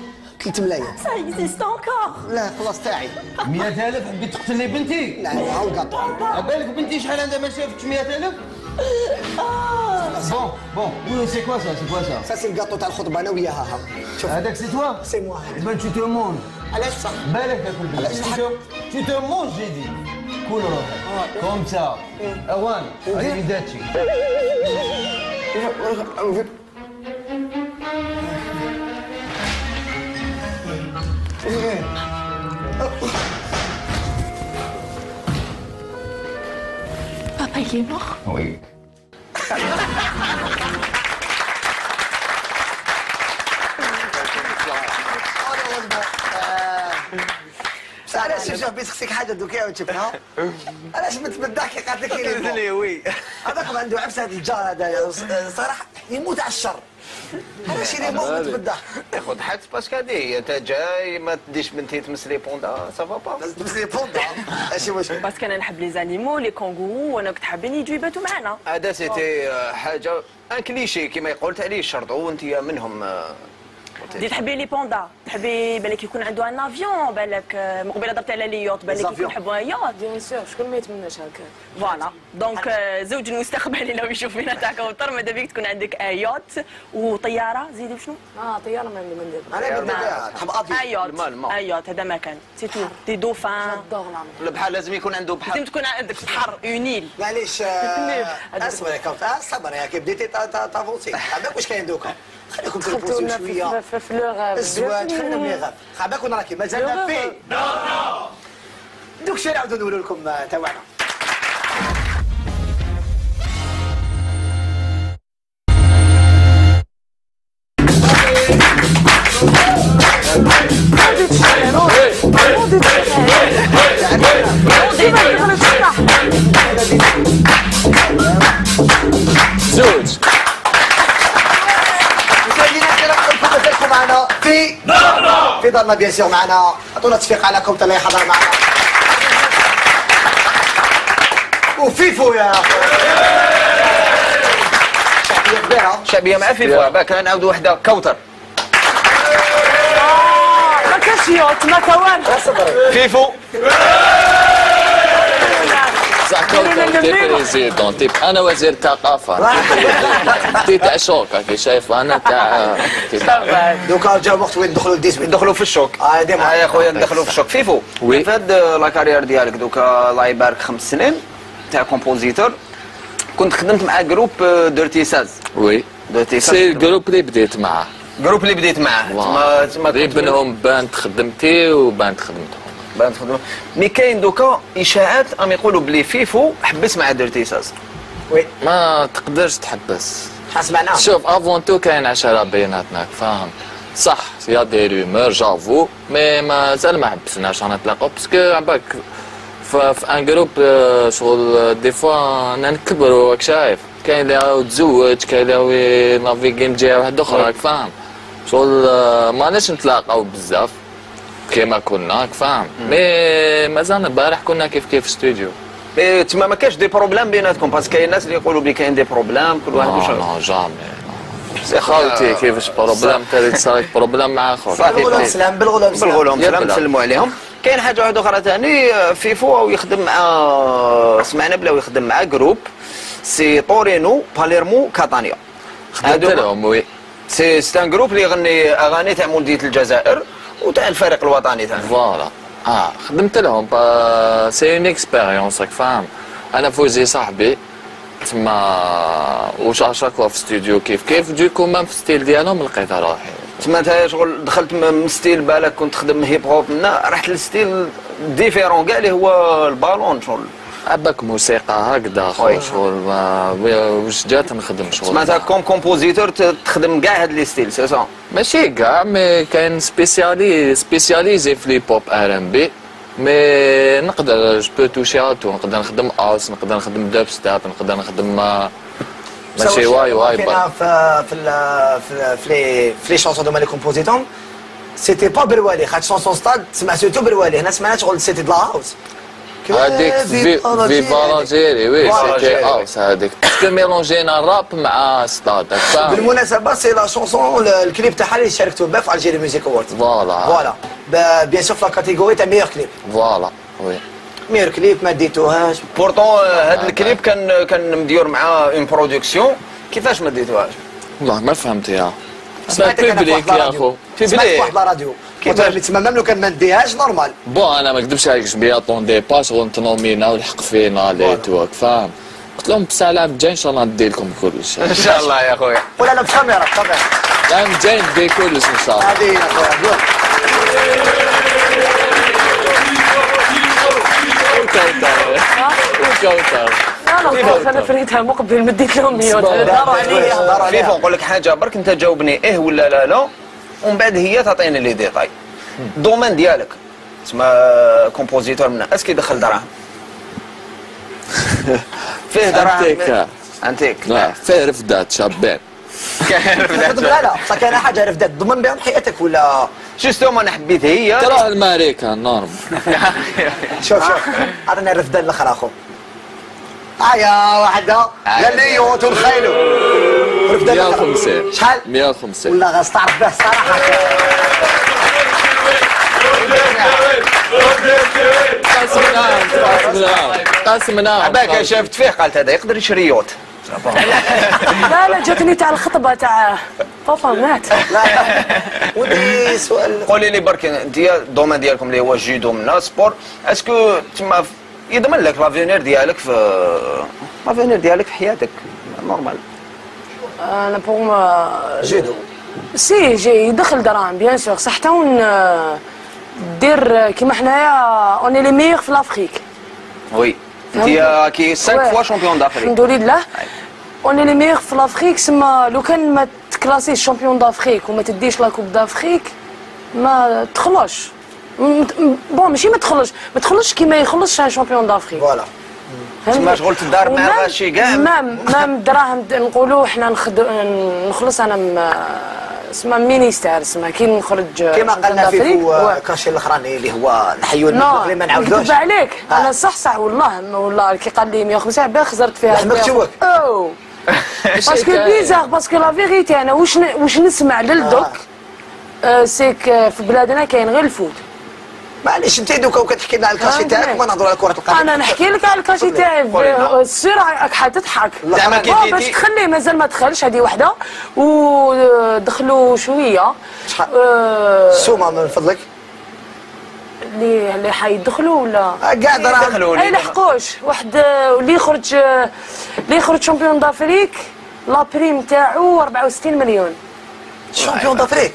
3 ملايين Ça existe encore. لا خلاص تاعي. 100000 حبيت تقتل لي بنتي. لا هاو القطع. عبالك بنتي شحال عندها؟ ما شافتش 100000 بون بون وي سي كوا سا سي كوا سا سا سي الكاطو تاع الخطبه أنا وياها ها شوف هذاك سي توا سي موا بان تو تو مونج علاش صح بالك تاكل علاش؟ تو تو مونج جي دي كول روحك كوم سا اوان هذه داتشي Papa, il est mort. Oui. بصح علاش شوف بيت خصك حاجة دوكا وتشوفها علاش كي قالت لك لي وي. هذاك عنده عفسه هذا الجار هذا صراحة يموت على الشر. علاش يلي مو متبدح خذ حد باسكو هذه هي انت جاي ما تديش بنتي تمسلي بوندا سافا با تمسلي بوندا ماشي مشكل. parce que أنا نحب les animaux les kangourous وأنا كنت حابين يجوا يباتوا معنا. هذا سيتي حاجة un cliché كما قلت عليه الشرط وأنت منهم دي تحبي les pandas. تحبي بالك يكون عنده un avion بالك آه، مقبله درتي على les yachts بالك يكون. يحبوا yacht. bien sûr شكون ما يتمناش هكا voilà donc زوج المستقبلي لو يشوف فينا تاع كوثر ماذا بيك تكون عندك ايوت وطياره زيدي بشنو؟ آه طياره ما عندي ما ندير بدي بها، تحب أبيض. ايوت. ايوت هذا ما كان سي تو دي دوفان البحر لازم يكون عنده بحر لازم تكون عندك بحر اونيل معليش اصبر يا كوثر آه، صبر يا كي بديتي تا- تا- تافونسي عباك واش كاين دوكا خليكم دخلتونا شوية في- في- في لو غاف. الزواج خلينا من الغاف خاباك راكي مازالنا لو فيه دوك شي نعاودوا نقولوا لكم تاعنا زوج مشاهدينا الكرام كنتم مازالكم معنا في في دارنا bien sûr معنا عطونا تصفيق على كوثر اللي حضر معنا وفيفو يا شعبيه كبيره شعبيه مع فيفا باك نعاودوا وحده كوثر فيفو. بريزيدون تيب. أنا وزير الثقافه تي تاع شوك كي شايف أنا تاع دوكا جا وقت وين ندخلوا ندخلوا في الشوك. آه ديما. آه يا خويا ندخلوا في الشوك. فيفو وي. في هاد لا كارير ديالك؟ دوكا الله يبارك خمس سنين تاع كومبوزيتور. كنت خدمت مع جروب ديرتي ساز. وي. ديرتي ساز. سي الجروب اللي بديت معاه. جروب اللي بديت معاه. تما واو. تما اللي كنت بينهم باند خدمتي وباند خدمتهم باند خدمة mais كاين دوكا اشاعات أم يقولوا بلي فيفو حبس مع Dirty Seize. oui. ما تقدرش تحبس. حسمعناهم شوف avant tout كاين عشرة بيناتنا فاهم؟ صح يا des rumeurs j'avoue mais مازال ما حبسناش. رانا نتلاقاو parce que عباك ف- في un groupe آه، شغل des fois نكبروا راك شايف. كاين اللي راهو تزوج كاين اللي راهو navigué من جهه واحدة أخرى راك فاهم؟ شغل ماناش نتلاقاو بزاف. كيما كنا فاهم. مي مازال البارح كنا كيف كيف ستوديو إيه، تما ما كاش دي بروبلام بيناتكم باسكو كاين الناس اللي يقولوا بلي كاين دي بروبلام كل واحد نو وش نو جامي. سي خالتي كيفاش بروبلام تالي صارت بروبلام مع خوك بالغلوم سلام بالغلوم سلام بالغلوم سلام يبلا. نسلموا عليهم. كاين حاجة واحدة أخرى ثاني فيفو أو يخدم مع سمعنا بلا يخدم مع جروب سي طورينو باليرمو كاتانيا. خدمت لهم oui. c'est c'est un groupe اللي يغني أغاني تاع مولديه الجزائر وتاع الفريق الوطني تاعنا voilà. آه خدمت لهم bah c'est une expérience راك فاهم أنا فوزي صاحبي تما وش اشاك في ستوديو كيف كيف du coup même في style ديالهم لقيت روحي تما انت شغل دخلت من style بالك كنت تخدم hip hop رحت ل style différent كاع اللي هو البالون شغل. عباك موسيقى هكذا خويا. خو شغل واش جات نخدم شغل؟ انت كوم كومبوزيتور تخدم كاع هاد لي ستيل سي سا ماشي كاع مي كاين سبيسيالي سبيسياليزي في لي بوب ار ام بي مي نقدر جو بو توشي ا تو نقدر نخدم اوس نقدر نخدم دب ستاب نقدر نخدم ماشي واي واي. في في في في لي في لي شونسون دوما لي كومبوزيتون سيتي با بالوالي خاطر شونسون ستاد تسمع سيرتو بالوالي هنا سمعنا شغل سيتي دلا هاوس هذيك في Viva l'Algérie oui c'était house هذيك parce que ميلونجينا الراب مع ستاد بالمناسبة c'est la chanson ال clip تاعها اللي شاركتوا به في Algérie Music Award voilà. voilà. bien sûr في la catégorie تاع meilleur clip. voilà oui. meilleur clip ما ديتوهاش. pourtant هاد الكليب كان كان مديور مع une production. كيفاش ما ديتوهاش؟ والله ما فهمتها سمعتك أنا في واحد publique à la radio. في واحد la راديو. كيفاش تسمى ميم لو كان ما نديهاش نورمال. بون أنا ما نكذبش عليك جميع طوندي با شغل نتنومينا والحق فينا ليتو راك فاهم؟ قلت لهم بصح العام الجاي إن شاء الله ندي لكم كلش. إن شاء الله يا خويا ولا لا بكاميرا بكاميرا العام الجاي ندي كلش إن شاء الله. هذه يا خويا وكوثر أنا أنا فريتها مقبل مديت لهم ميوت. داروا عليا فيفا نقول لك حاجة برك أنت جاوبني إيه ولا لا لا؟ ومن بعد هي تعطيني لي ديتاي الدومين ديالك تسمى كومبوزيتور منا اسكي دخل دراهم فيه دراهم انتيك انتيك لا فيه رفدات شابين لا لا بصح كاين حاجة رفدات ضمن بهم حياتك ولا جوستوم أنا حبيت هي ترى الماريكان نورمال شوف شوف عطينا الرفدان الآخر اخو هيا واحدة قال لي يوت الخيلو 150 شحال؟ 150 ولا غنستعرف به الصراحه قسمناهم قسمناهم عباك شافت فيه قالت هذا يقدر يشري يوت. لا لا جاتني تاع الخطبة تاع بابا مات. ودي سؤال. قولي لي برك انت الدومين ديالكم اللي هو الجيدو منا سبور est-ce que تما يضمن لك l'avenir ديالك في l'avenir ديالك في حياتك normal. أنا pour moi judo c'est جي يدخل دراهم bien sûr صح حتى ون دير كيما حنايا on est les meilleurs في l'Afrique oui. انت كي 5 fois champion d'Afrique الحمد لله. on est les meilleurs في l'Afrique سما لو كان ما تكلاسيش champion d'Afrique وما تديش la coupe d'Afrique ما م- بون ماشي ما تدخلش ما تدخلش كيما يخلص شامبيون دافريك فوالا تما شغل تدار مع غاشي كاع مام مام الدراهم نقولوا حنا نخد... نخلص أنا م... اسمها مينيستير اسمها كي نخرج كما قالنا في و- كاشي الاخراني اللي هو المخلوق اللي ما نعاودوش. نكذب عليك. أنا صح صح والله والله كي قال لي 150 باغي خزرت فيها. لحمك شوك. أو باسكو بيزار باسكو لا فيغيتي أنا واش واش نسمع للدوك؟ آه، سيك آه، في بلادنا كاين غير ال foot. معليش انت دوكا وكتحكي لنا على ال cachet تاعك وما نهضروا على كرة القدم. أنا نحكي لك على ال cachet تاعي. c'est sûr راك حتضحك. زعما كي آه، باش تخليه مازال ما دخلش هذه وحدة. ودخلوا شوية. آه، سومة من فضلك. اللي اللي حيدخلوا ولا؟ كاع دراهم أي لحقوش واحد آه، اللي يخرج آه، اللي يخرج champion d'Afrique. la prime تاعو 64 مليون. champion d'Afrique؟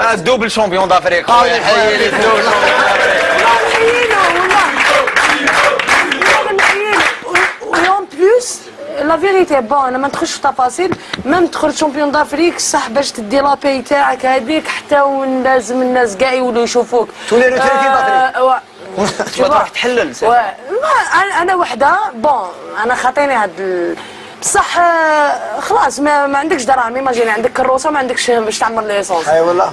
ال double champion d'Afrique خويا حي لي ال double en plus la vérité bon أنا ما ندخلش في تفاصيل même تخرج champion d'Afrique صح باش تدي la paye تاعك هذيك حتى وين لازم الناس كاع يولوا يشوفوك تولي retraité d'Afrique. آه، و- تما تروح تحلل أنا أنا وحده bon أنا خاطيني هاد. بصح آه، خلاص ما, ما عندكش دراهم ايماجيني عندك كروسة ما عندكش باش تعمر ليسونس اي والله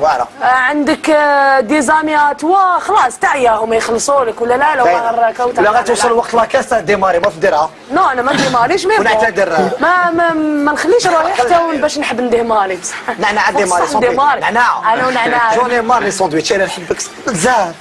واعرة. آه، عندك آه، دي زاميات وا خلاص تعيا هما يخلصوا لك ولا لا لو غير كوتا لا غتوصل وقت لاكاس ديماري ما في ديرها نو أنا ما نديماريش مي. ونعتذر. ما ما ما نخليش روحي حتى وين باش نحب نديماري بصح. نعناع ديماري نعناع. أنا ونعناع. جوني مار لي ساندويتش أنا نحبك. بزاف.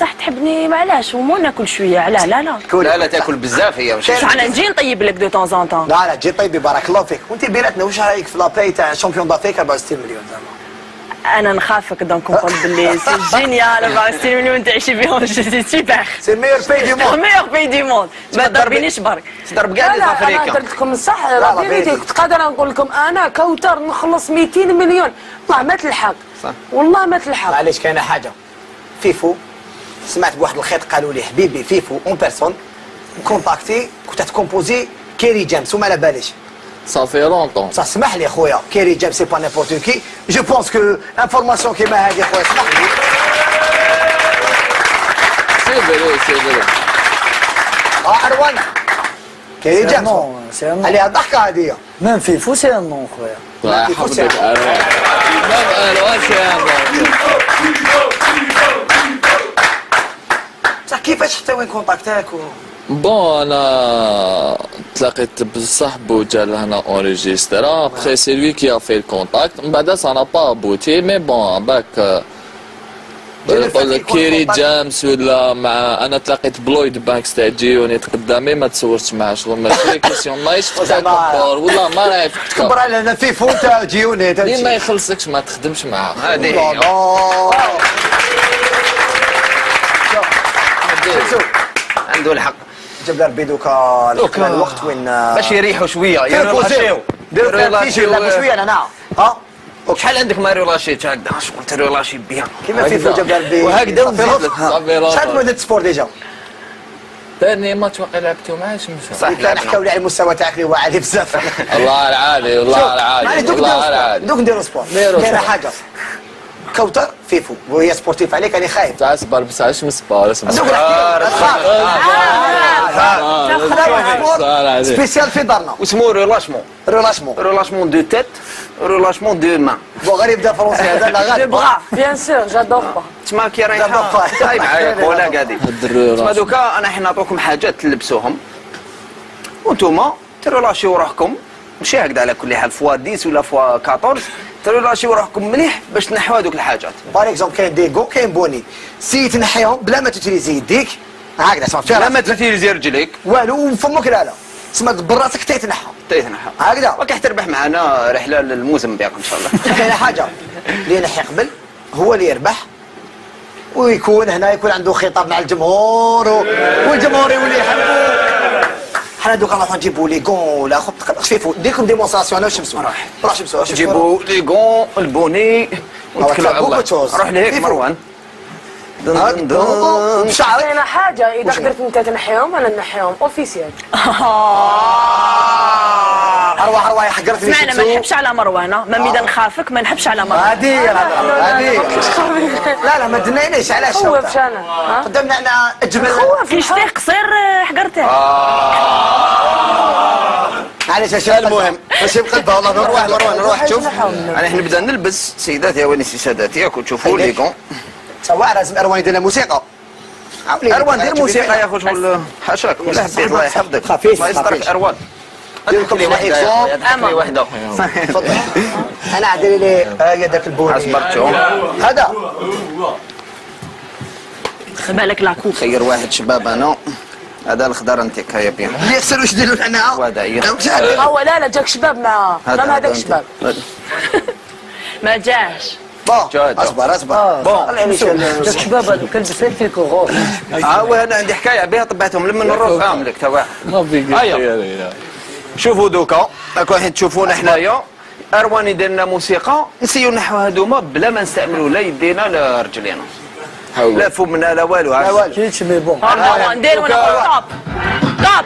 صح تحبني؟ ما علاش ومو ناكل شوية. علاه لا لا. لا لا تأكل بزاف هي ماشي أنا نجي نطيب لك de temps en temps لا لا جي طيبي بارك الله فيك. وأنت بيناتنا واش رأيك في la paye تاع champion d'Afrique 64 مليون زعما؟ أنا نخافك donc نقول باللي c'est génial 64 مليون تعيشي بهم. c'est super c'est la meilleure paye du موند ميور باي دو موند ما تضربينيش برك. تضرب لا لا أنا درت لكم الصح la vérité. كنت قادره نقول لكم أنا كوثر نخلص 200 مليون. والله ما تلحق. صح. والله ما تلحق. معليش كاينة حاجة. فيفو. سمعت بواحد الخيط قالوا لي حبيبي فيفو une personne contacté كنت تكومبوزي Kery James وما على باليش ça fait longtemps صح اسمح لي خويا. Kery James c'est pas n'importe qui je pense que information كيما هذه خويا اسمح لي c'est vrai c'est vrai آه اروان Kery c'est James. non, si non. عليها ضحكه هذه même فيفو c'est un nom خويا. الله يحفظك الوان مام الوان سي بصح كيفاش حتى وين contact اك و... bon أنا تلاقيت بصاحبو جا لهنا enregistra après c'est lui qui a fait ال contact من بعد ça a pas abouti mais bon باك كيري جامس ولا مع أنا تلاقيت بلويد بانكس تاع جيوني قدامي ما تصورتش معاه شغل ماشي question ما يشفتك كبار والله ما راه يفتك كبر علينا فيفو تاع جيوني تاع اللي ما يخلصكش ما تخدمش معاه هذه عنده الحق. جاب لها البيدوكا دوكا. الوقت وين باش يريحوا شوية. يريلاشيو ديروا شوية أنا نعم ها؟ شحال عندك ما ريلاشيت هكذا شغل تريلاشي بيان. كيما فيفو جاب لها وهكذا ونزيد لك. صافي شحال مده سبور ديجا؟ ثاني ماتش واقع لعبتو معاه شمسة صح لا نحكيو على المستوى تاعك اللي هو عالي بزاف. الله العالي والله العالي دوك والله العالي دوك نديرو سبور. نديرو. حاجة؟ كوثر فيفو. وهي سبورتيف عليك أنا خايف. تاع سبار بس عاش من سبار دوك spécial في دارنا واسمو relâchement relâchement relâchement de tête relâchement de main bon غير يبدا فرونسي هذا لا بغا bien sûr j'adore با تسمى كي رايحه تاي معايا ولا الدري تسمى. دوكا أنا حين نعطوكم حاجات تلبسوهم وانتوما تريلاشيو روحكم ماشي هكذا على كل حال فوا 10 ولا فوا 14 تريلاشيو روحكم مليح باش تنحوا هذوك الحاجات. par exemple كاين des gants كاين bonnet. سي تنحيهم بلا ما توتيليزي يديك هكذا صافي لا ما تثير رجليك. والو وفمك لا لا. تسمى براسك تيتنحى تيتنحى هكذا. وكيح تربح معنا رحلة للموزمبيق إن شاء الله. كاينة حاجة. اللي ينحي قبل هو اللي يربح. ويكون هنا يكون عنده خطاب مع الجمهور و... والجمهور يولي يحبوك. حنا دوكا نروحو نجيبو les gants ولا خط خفيفو ديركم démonstration. أنا وشمسو روح روح شمسو جيبوا les gants ال bonnet. ونتكلوا على الله. روح لهيك مروان. بشعرك كاينة حاجة. إذا قدرت إنت تنحيهم أنا نحيهم اوفيسيال ارواح ارواح حقرتني سمعنا ما نحبش على مروانه ما ميدا نخافك ما نحبش على مروانه هذه هي الهضره هذه لا لا ما دنيناش علاش؟ خوف انا قدامنا أنا أجمل. خوف نشتي قصير حقرته معليش اشياء المهم ماشي بقلبها والله نروح مروان نروح شوف. يعني إحنا نبدا نلبس سيداتي ونسي ساداتي. راكم تشوفوا لي غون سواء لازم أروان يدير لنا موسيقى. أروان دير موسيقى. يا خوش حاشاك ولا حبيت الله يحفظك خفيف، الله يسترك. أروان. لي تفضل أنا عدلي لي. هي داك البوني عصبرتو هذا. بالك لاكوب خير واحد شباب أنا. هذا الخضر انت هيا بيان اللي يخسر واش ديروا لنا؟ وهذا هي هو لا لا جاك شباب هذا- ما هذاك هذا شباب. هذا. ما جاش. bon. أصبر أصبر. bon داك الشباب هذوك لبسات فيك غور ها وأنا عندي حكاية بها طبعتهم لما نروح فاهم لك توا. هيا. شوفوا دوكا. راكم الحين تشوفونا حنايا أروان يدير لنا موسيقى. نسيو نحو هذوما بلا ما نستعملوا لا يدينا لا رجلينا. لا فمنا لا والو. لا والو. كيتش mais bon. آه، ندير وأنا نقول طاب طاب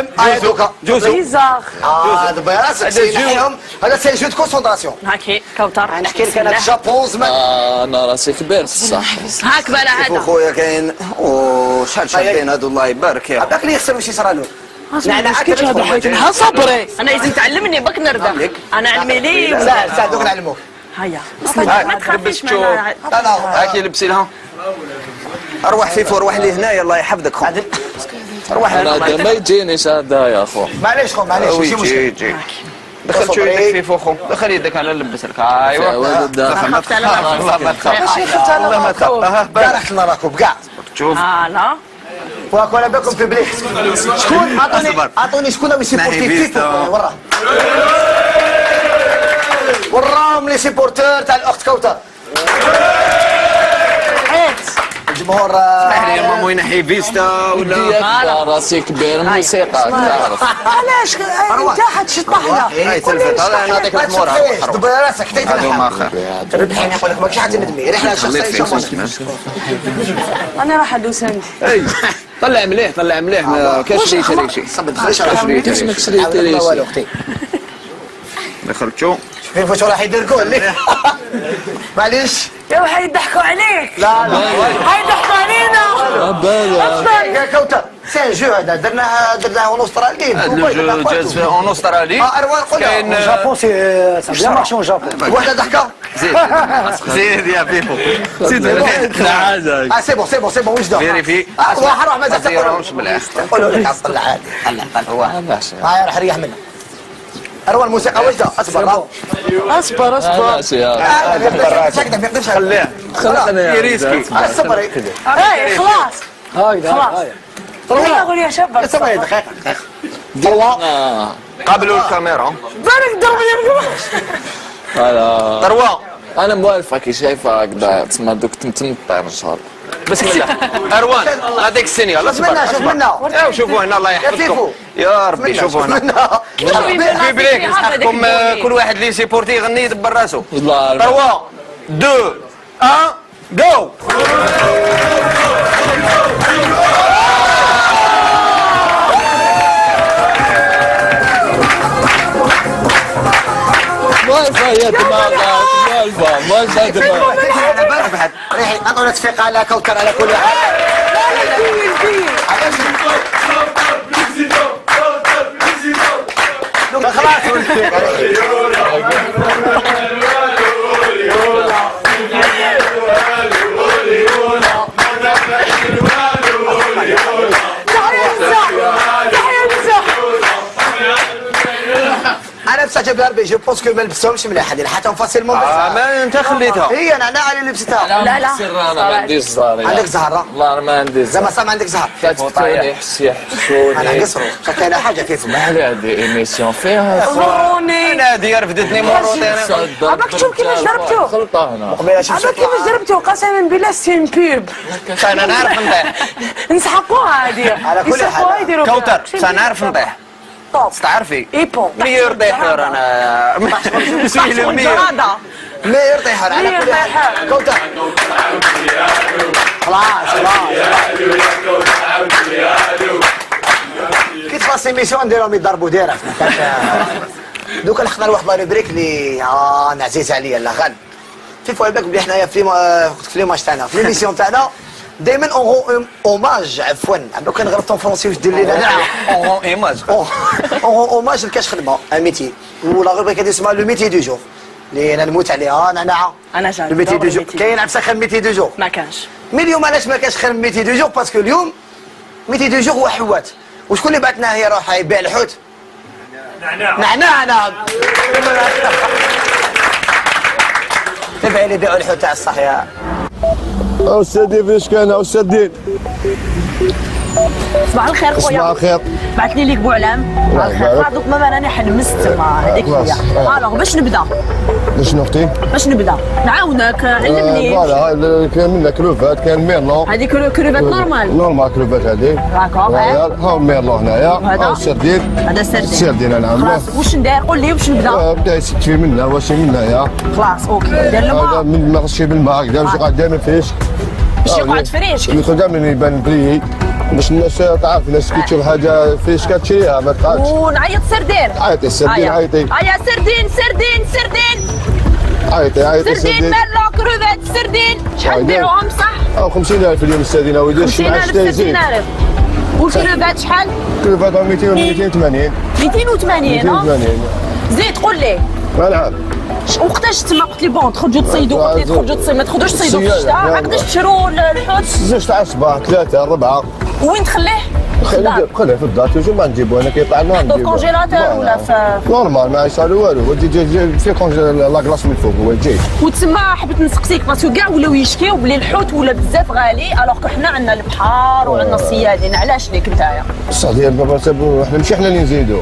المهم هاي دوكا جوزو bizarre آه دابا راسك هذا سي جو. نحيهم هذا c'est jeu de concentration هاكي كوثر نحكي لك أنا الجابون زمان آه، أنا راسي كبير بصح هاك بلا هذا خويا كاين شحال شابين هادو الله يبارك يا هذاك اللي يخسر واش يصرى له أنا حكيت هذا. ها صبري أنا لازم تعلمني بك نرضى أنا علمي لي سهل سهل دوك نعلموك هيا ما تخافيش لا لا هاكي لبسي لها أروح فيفو أروح لي هنايا الله يحفظك خو هنا هذا ما يجينيش هذا يا خو معليش خو معليش ماشي مشكل جي دخل شو يدك؟ فيفو خو دخل يدك أنا نلبس لك ايوا دخل ما خفت على تخاف نفسك. والله ما تخاف. ماشي خفت على والله ما تخاف. كاع كاع شوف. آه لا. واك ولا بكم بيبليك شكون؟ اعطوني أعطوني شكون هو سيبورتي؟ بيستا. وراه وراهم لي سيبورتور تاع الأخت كوثر الجمهور اسمح لي يا مامو ينحي فيستا ولا؟ راسي كبير موسيقى. تعرف علاش؟ انت تلفت هذا نعطيك الحمور دبر راسك حتى ما يتنحى ربحي نقول لك ماكش حتى ندمي. رحلة شخصية أنا راح أدوس عندي طلع مليح طلع مليح. ما كاش شري شي صبت خليش شري اسمك شي شريت ما والو شي أختي دخلت شو فين فاش راح يدير جول ليه معليش يا وحي يضحكوا عليك لا لا هاي يضحكوا علينا بالا يا كوتا سي جو هذا درناه درناه اون استرالي جاز في اون استرالي آه اروان قول كاين الجابون سي سا بيان مارشي اون جابون واحدة ضحكه زيد زيد يا فيفو زيد آه سي بون سي بون سي بون وجده فيريفي آه روح روح مازال تقول ديرهمش بالعكس قولوا لك طلع عادي طلع طلع هو هاي راح ريح منها اروان الموسيقى وجده أصبر أصبر أصبر. ماشي يا آه، ما يقدرش ساكته ما يقدرش خليه خلقنا يا ريسكي. آه، صبري هاي خلاص خلاص. هاي. قول يا شباب. صبري دقيقة. دقيقه آه، قابلوا الكاميرا. بالك ضربني هلا. تروى أنا موالفه كي شايفه هكذا تسمى دوك تمتمطع إن شاء الله. بسم الله. أروان هذيك السنة يلا شوف منا شوف منا ايوا شوفوا هنا الله يحفظكم. يا ربي شوفوا هنا. بريك نسحقكم آه، كل واحد اللي سيبورتي يغني يدبر راسو الله 3 2 1 جو. موالفه يا دماغك موالفه موالفه دماغك ريحي اعطونا تصفيق على كوثر على كل خلاص je pense que ما لبستهمش مليح هذه حتى facilement آه، ما أنت خليتها. هي أنا أنا اللي لبستها لا لا. أنا ما عنديش زهر عندك زهر والله ما عندي زهر زعما صار عندك زهر كتفتوني حسي حسوني أنا نقصرو. شا كاينة حاجة كيف ما على هذه émission فيها موروني أنا هذه رفدتني مروطي عباك شوف كيفاش ضربتو. خلطة هنا. عباك كيفاش ضربتو؟ قسما بالله سين بيب أنا نعرف نطيح نسحقوها هذه على كل حال. كوثر. بس أنا نعرف نطيح طوب تعرفي ايبون ميور طيحور أنا مسوي له ميور جرادة مير طيحان على كل حال خلاص خلاص كي تفاص ايميسيون نديرهم يضربوا ديريكت دوكا لحقنا لواحد la rubrique اللي آه أنا عزيز عليا لا غد في فوا بالك بلي حنايا في في les matchs تاعنا في l'émission تاعنا دائما un hommage عفوا. لو كان غلطت français واش دير لي أنا une image un hommage لكاش خدمة un métier و la rubrique هذه اسمها le métier du jour اللي أنا نموت عليها أنا نعم أنا جاد le métier du jour كاين عفسة خير métier du jour ما كانش. mais اليوم علاش ما كاش خير métier du jour parce que اليوم métier du jour هو حوات. وشكون اللي بعثنا هي روح يبيع الحوت. نعناع. نعم تبع لي بيعوا الحوت تاع الصحيح. استاذي فيش كان استاذين صباح الخير خويا. صباح الخير. بعثني ليك بوعلام. صباح الخير. يبارك. بعضك ما راني حنمست ما هذيك هي. آه. alors باش نبدأ؟ شنو أختي؟ باش نبدأ. نعاونك آه، علمني voilà هاي كاين منها كلوفات كاين merlan هذه cre- crevettes normal. normal crevettes هذه. d'accord voilà ها ال merlan هنايا. وهذا؟ ها السردين. هذا سردين السردين أنا عامله خلاص واش ندير؟ قول لي واش نبدأ؟ آه، بدأ فيه منها واش منها خلاص OK. دير هذا الماء. من ما خصش بالماء هكذا باش يقعد دائما fraîche باش آه، يقعد fraîche. يدخل دائما يبان بلي باش الناس تعرف الناس كي تشوف حاجة fraîche كتشريها ما تقعدش. ونعيط سردين. عيطي السردين هيا. عيطي. هيا سردين سردين سردين. عيطي عيطي سردين مالو كروفات سردين. شحال. تبيعوهم صح؟ أو 50000 اليوم السردين أو يدير شي 50000 10 زين 60000 والكروفات شحال؟ 200 280 280 آه. 280 زيد قول لي. نعم وقتاش تما قلت لي bon تخرجوا تصيدوا قلت لي تخرجوا تصيدوا ما تخرجوش تصيدوا في. الشتاء. وقتاش تشروا ال- الحوت زوج تاع الصباح ثلاثة أربعة وين تخليه؟ خليه في الدار toujours ما نجيبو أنا كيطلع لنا في ال congélateur ولا في normal ما يصير والو جي- جي- في congé la glace من فوق هو يجي وتسمى حبيت نسقسيك parce que كاع ولاو يشكيو بلي الحوت ولا بزاف غالي alors que حنا عندنا البحار وعندنا الصيادين علاش ليك نتايا بصح ديال بابا إحنا ماشي إحنا اللي نزيدو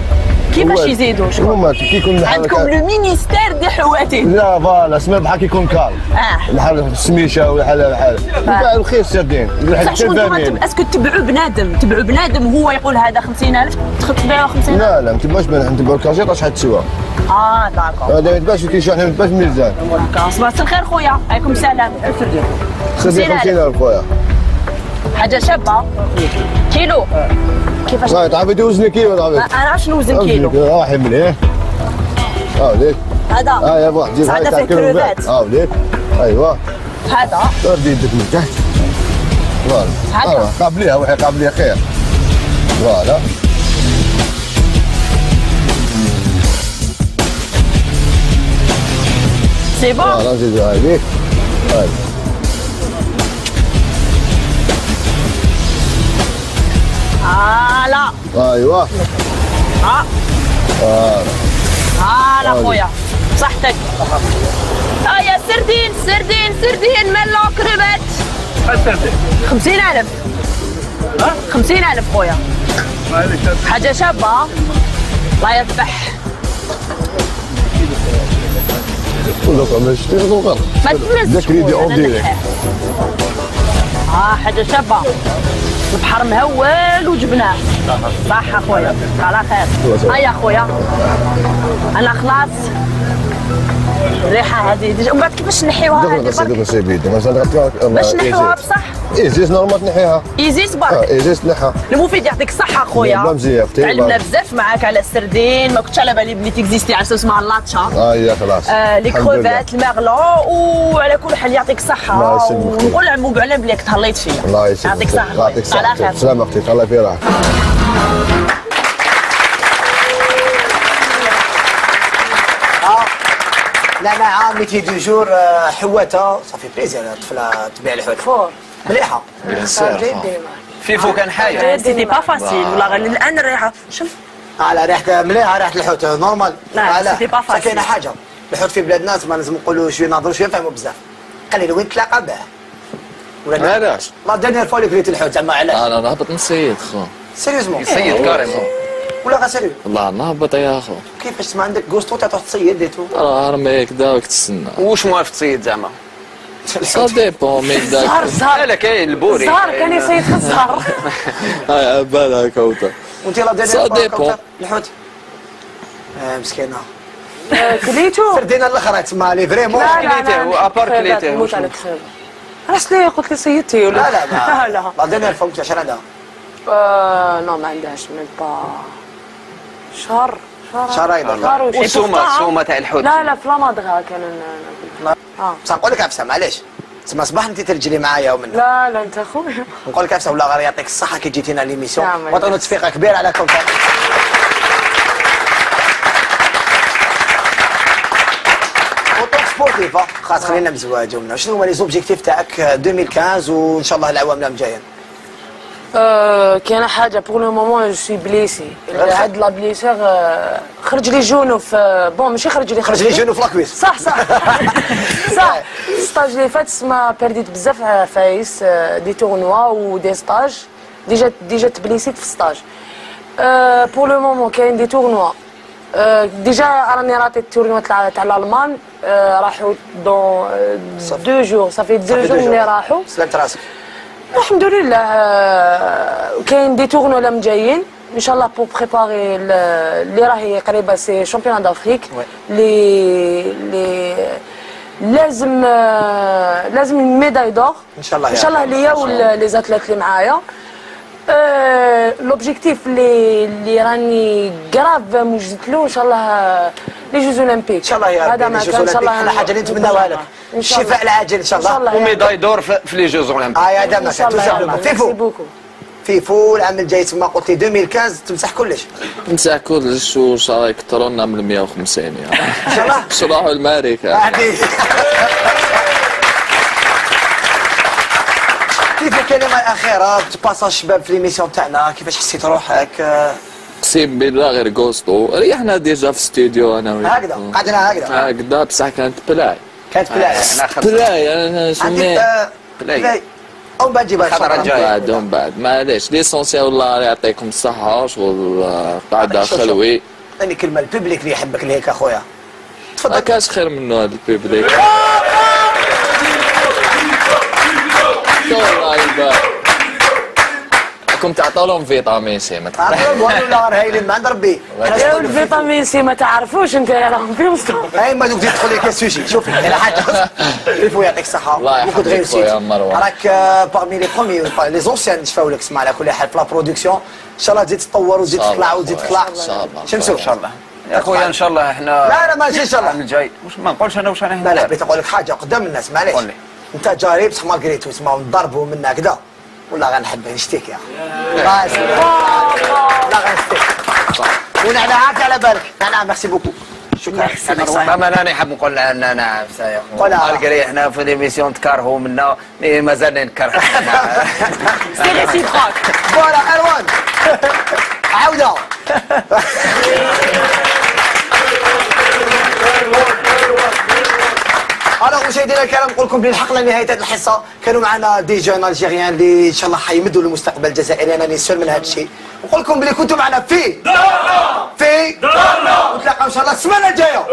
كيفاش يزيدوا؟ شكون؟ هما كي يكون الحال عندكم لو ministère des حواتين لا voilà سما بحال كيكون كال. آه. بحال السميشه ولا بحال. بحال بحال الخير السردين بصح شكون est-ce que تبعوا بنادم. تبعوا بنادم هو يقول هذا 50000 تدخل تبيعوا 50000 لا لا ما تبغاش بان نتبعوا الكاجيطه شحال تسوى آه d'accord. هذا ما تبغاش كي شحال ما تبغاش ميزان. d'accord صباح الخير خويا. عليكم السلام. سردين 50000 50000 خويا. حاجة شابة. كيلو. كيفاش؟ صاي تعرفي توزني كيلو تعرفي أنا عرفت نوزن كيلو. راح مليح آه وليك هذا. آه يا واحد جيب هاي تاع فيه كروفات. آه وليك ايوا هذا. ردي يدك من تحت. voilà. هكا. آه، قابليها وحي قابليها خير. voilà. c'est bon voilà نزيدو هاي ليك. هاي هلا ايوا ها voilà هلا هذه. خويا صحتك. ها يا سردين سردين سردين ملو كريبات خمسين ألف. خمسين ألف خويا حاجة شابة. ها؟ الله يذبح. كلك ما شفتي غلط ما تمسش ذكري دي خويا، اون أنا direct نحيح. ها حاجة شابة. البحر مهول وجبناه. صح أخويا. على خير. هيا أخويا. أنا خلاص. الريحه هذه. déjà ومن بعد كيفاش نحيوها هذه برك. مثلا باش نحيوها بصح؟ Isis normal تنحيها Isis آه برك. Isis تنحى المفيد يعطيك الصحة خويا تعلمنا. بزاف معاك على السردين. ما كنتش على بالي بلي ت existe على اسمها اللاتشا. آه يا خلاص. آه لي. كروفات المغلو وعلى كل حال يعطيك الله يسلمك. ونقول لعمو بوعلام بلي راك تهليت فيا. الله يسلمك. يعطيك خويا. على خير. سلام أختي. تهلا في راحتك لا مع métier du jour آه، حواته ça fait plaisir طفلة تبيع الحوت فور مليحة فيفو كان حاجة. c'était pas facile ولا غير الآن الريحة شوف. على ريحه مليحة ريحه الحوت. normal. لا، c'était pas facile. كاينة حاجة. الحوت في بلاد الناس ما لازم نقولوا شوية نهضروا شوية نفهموا بزاف. قليل وين تلاقى به ولا علاش؟ la dernière fois اللي كريت الحوت زعما علاش؟ أنا نهبط نصيد خو. sérieusement يصيد carrément. ولا غير سيريو. والله نهبط يا خو كيفاش تسمع عندك كوستو تروح تصيد ديتو؟ راه رمي هكذا وتستنى واش موالف تصيد زعما؟ سا ديبون مي زهر زهر. لا كاين البوري. زهر كان يصيد في الزهر. هاي عبال هكا وتا وانت لا سا دانيير ديبون. الحوت. آه، مسكينة. كليتو؟ سردينا الأخرى تسمى لي فريمون. لا لا لا وشنو؟ عليك خير علاش ليه قلت لي صيدتي ولا؟ لا لا لا لا. فوا كنت عشان عندها آه، نو ما عندهاش من با. شهر شهر. شهر أيضا. شهر وشي والسومه. السومه تاع الحوت. لا لا في لامادغا كان آه. بصح نقول لك عفسه معليش. تسمى صباح أنت ترجلي معايا ومنا لا لا أنت خويا نقول لك عفسه ولا غير يعطيك الصحة كي جيتينا ليميسيون وعطونا تصفيقة كبيرة على كونتر اوتو سبورتيف آه. خلاص خلينا بزواج ومنا شنو هما لي زوبجيكتيف تاعك 2015 وإن شاء الله العوام اللي آه، كاينة حاجة pour le moment je suis blessé هاد la blessure آه، خرج لي genou في بون ماشي خرج لي خرج لي genou في la cuisse صح صح. صح. stage اللي فات سما برديت بزاف فايس des tournois و des stages déjà déjà تبليسيت في stage pour le moment كاين des tournois déjà راني raté ال tournoi تاع تاع الالمان راحوا دون deux jours صافي deux jours اللي. راحوا سلامت راسك الحمد لله كاين des tournois اللي جايين ان شاء الله pour préparer اللي راهي قريبه c'est championnat d'Afrique اللي اللي لازم لازم médaille d'or ان شاء الله ان شاء الله ليا و les athlètes اللي معايا l'objectif اللي اللي راني كراف موجدت له ان شاء الله les Jeux Olympiques ان شاء الله يا ربي ما كان ان شاء الله حاجة اللي نتمناوها لك إن شاء الله. الشفاء العاجل ان شاء الله و médaille d'or في les Jeux Olympiques آه يا دامك ان شاء الله toujours يلا. لو فيفو فيفو العام الجاي تما قلت لي 2015 تمسح كلش نمسح كلش وش رايك ترونا من 150 يعني ان شاء الله شراحوا الماركة هذه كيف الكلمة الأخيرة تباسا الشباب في l'émission تاعنا كيفاش حسيت روحك؟ آه، أقسم بالله غير غوستو ريحنا déjà في استوديو أنا وياك. هكذا قعدنا هكذا. هكذا بصح كانت بلاي. كانت بلاي. بلاي أنا سميت آه، بلاي. أو بعد جيبها الله. الجاية. بعد ومن بعد. معليش l'essentiel الله يعطيكم الصحة شغل آه، شوف. خلوي أعطيني كلمة ال public اللي يحبك اللي هيك أخويا. ما كاش خير منه هذا ال public. والله يبارك راكم تعطوا لهم فيتامين سي ما تقلقش. عرفت ولا غير هايلين من عند ربي يا الفيتامين سي ما تعرفوش انت راهم في مصطفى هاي ما دوك تدخل لي كاس سوشي شوفي على حاجة فيفو يعطيك الصحه الله يحفظك. خويا مروان. راك باغمي لي برومي لي زونسيان شفاو لك اسمع على كل حال في لا برودكسيون ان شاء الله تزيد تطور وتزيد تطلع وتزيد. تطلع إن شاء الله. شمسو ان شاء الله يا خويا ان شاء الله إحنا لا لا ماشي ان شاء الله الجاي ما نقولش أنا واش راني لا لا ندير بغيت نقول لك حاجة قدام الناس معليش. انت جاري بصح malgré tout تسمى نضربوا منا كذا ولا غنحب نشتيك يا أخي. لا غنشتيك ونعنع عافيه على بالك. نعنع merci beaucoup. شكرا. ما أنا راني حاب نقول أنا أنا. خويا malgré إحنا في l'émission تكرهوا منا. mais مازال نكره c'est réciproque voilà مروان عاوده alors مشاهدينا الكرام نقول لكم بلي لحقنا لنهايه هذه الحصة. كانوا معنا des jeunes Algériens اللي إن شاء الله حيمدوا للمستقبل الجزائري. أنا نسول من هذا الشيء. نقول لكم بلي كنتوا معنا في دارنا في دارنا! ونتلاقاو إن شاء الله السمانة الجاية.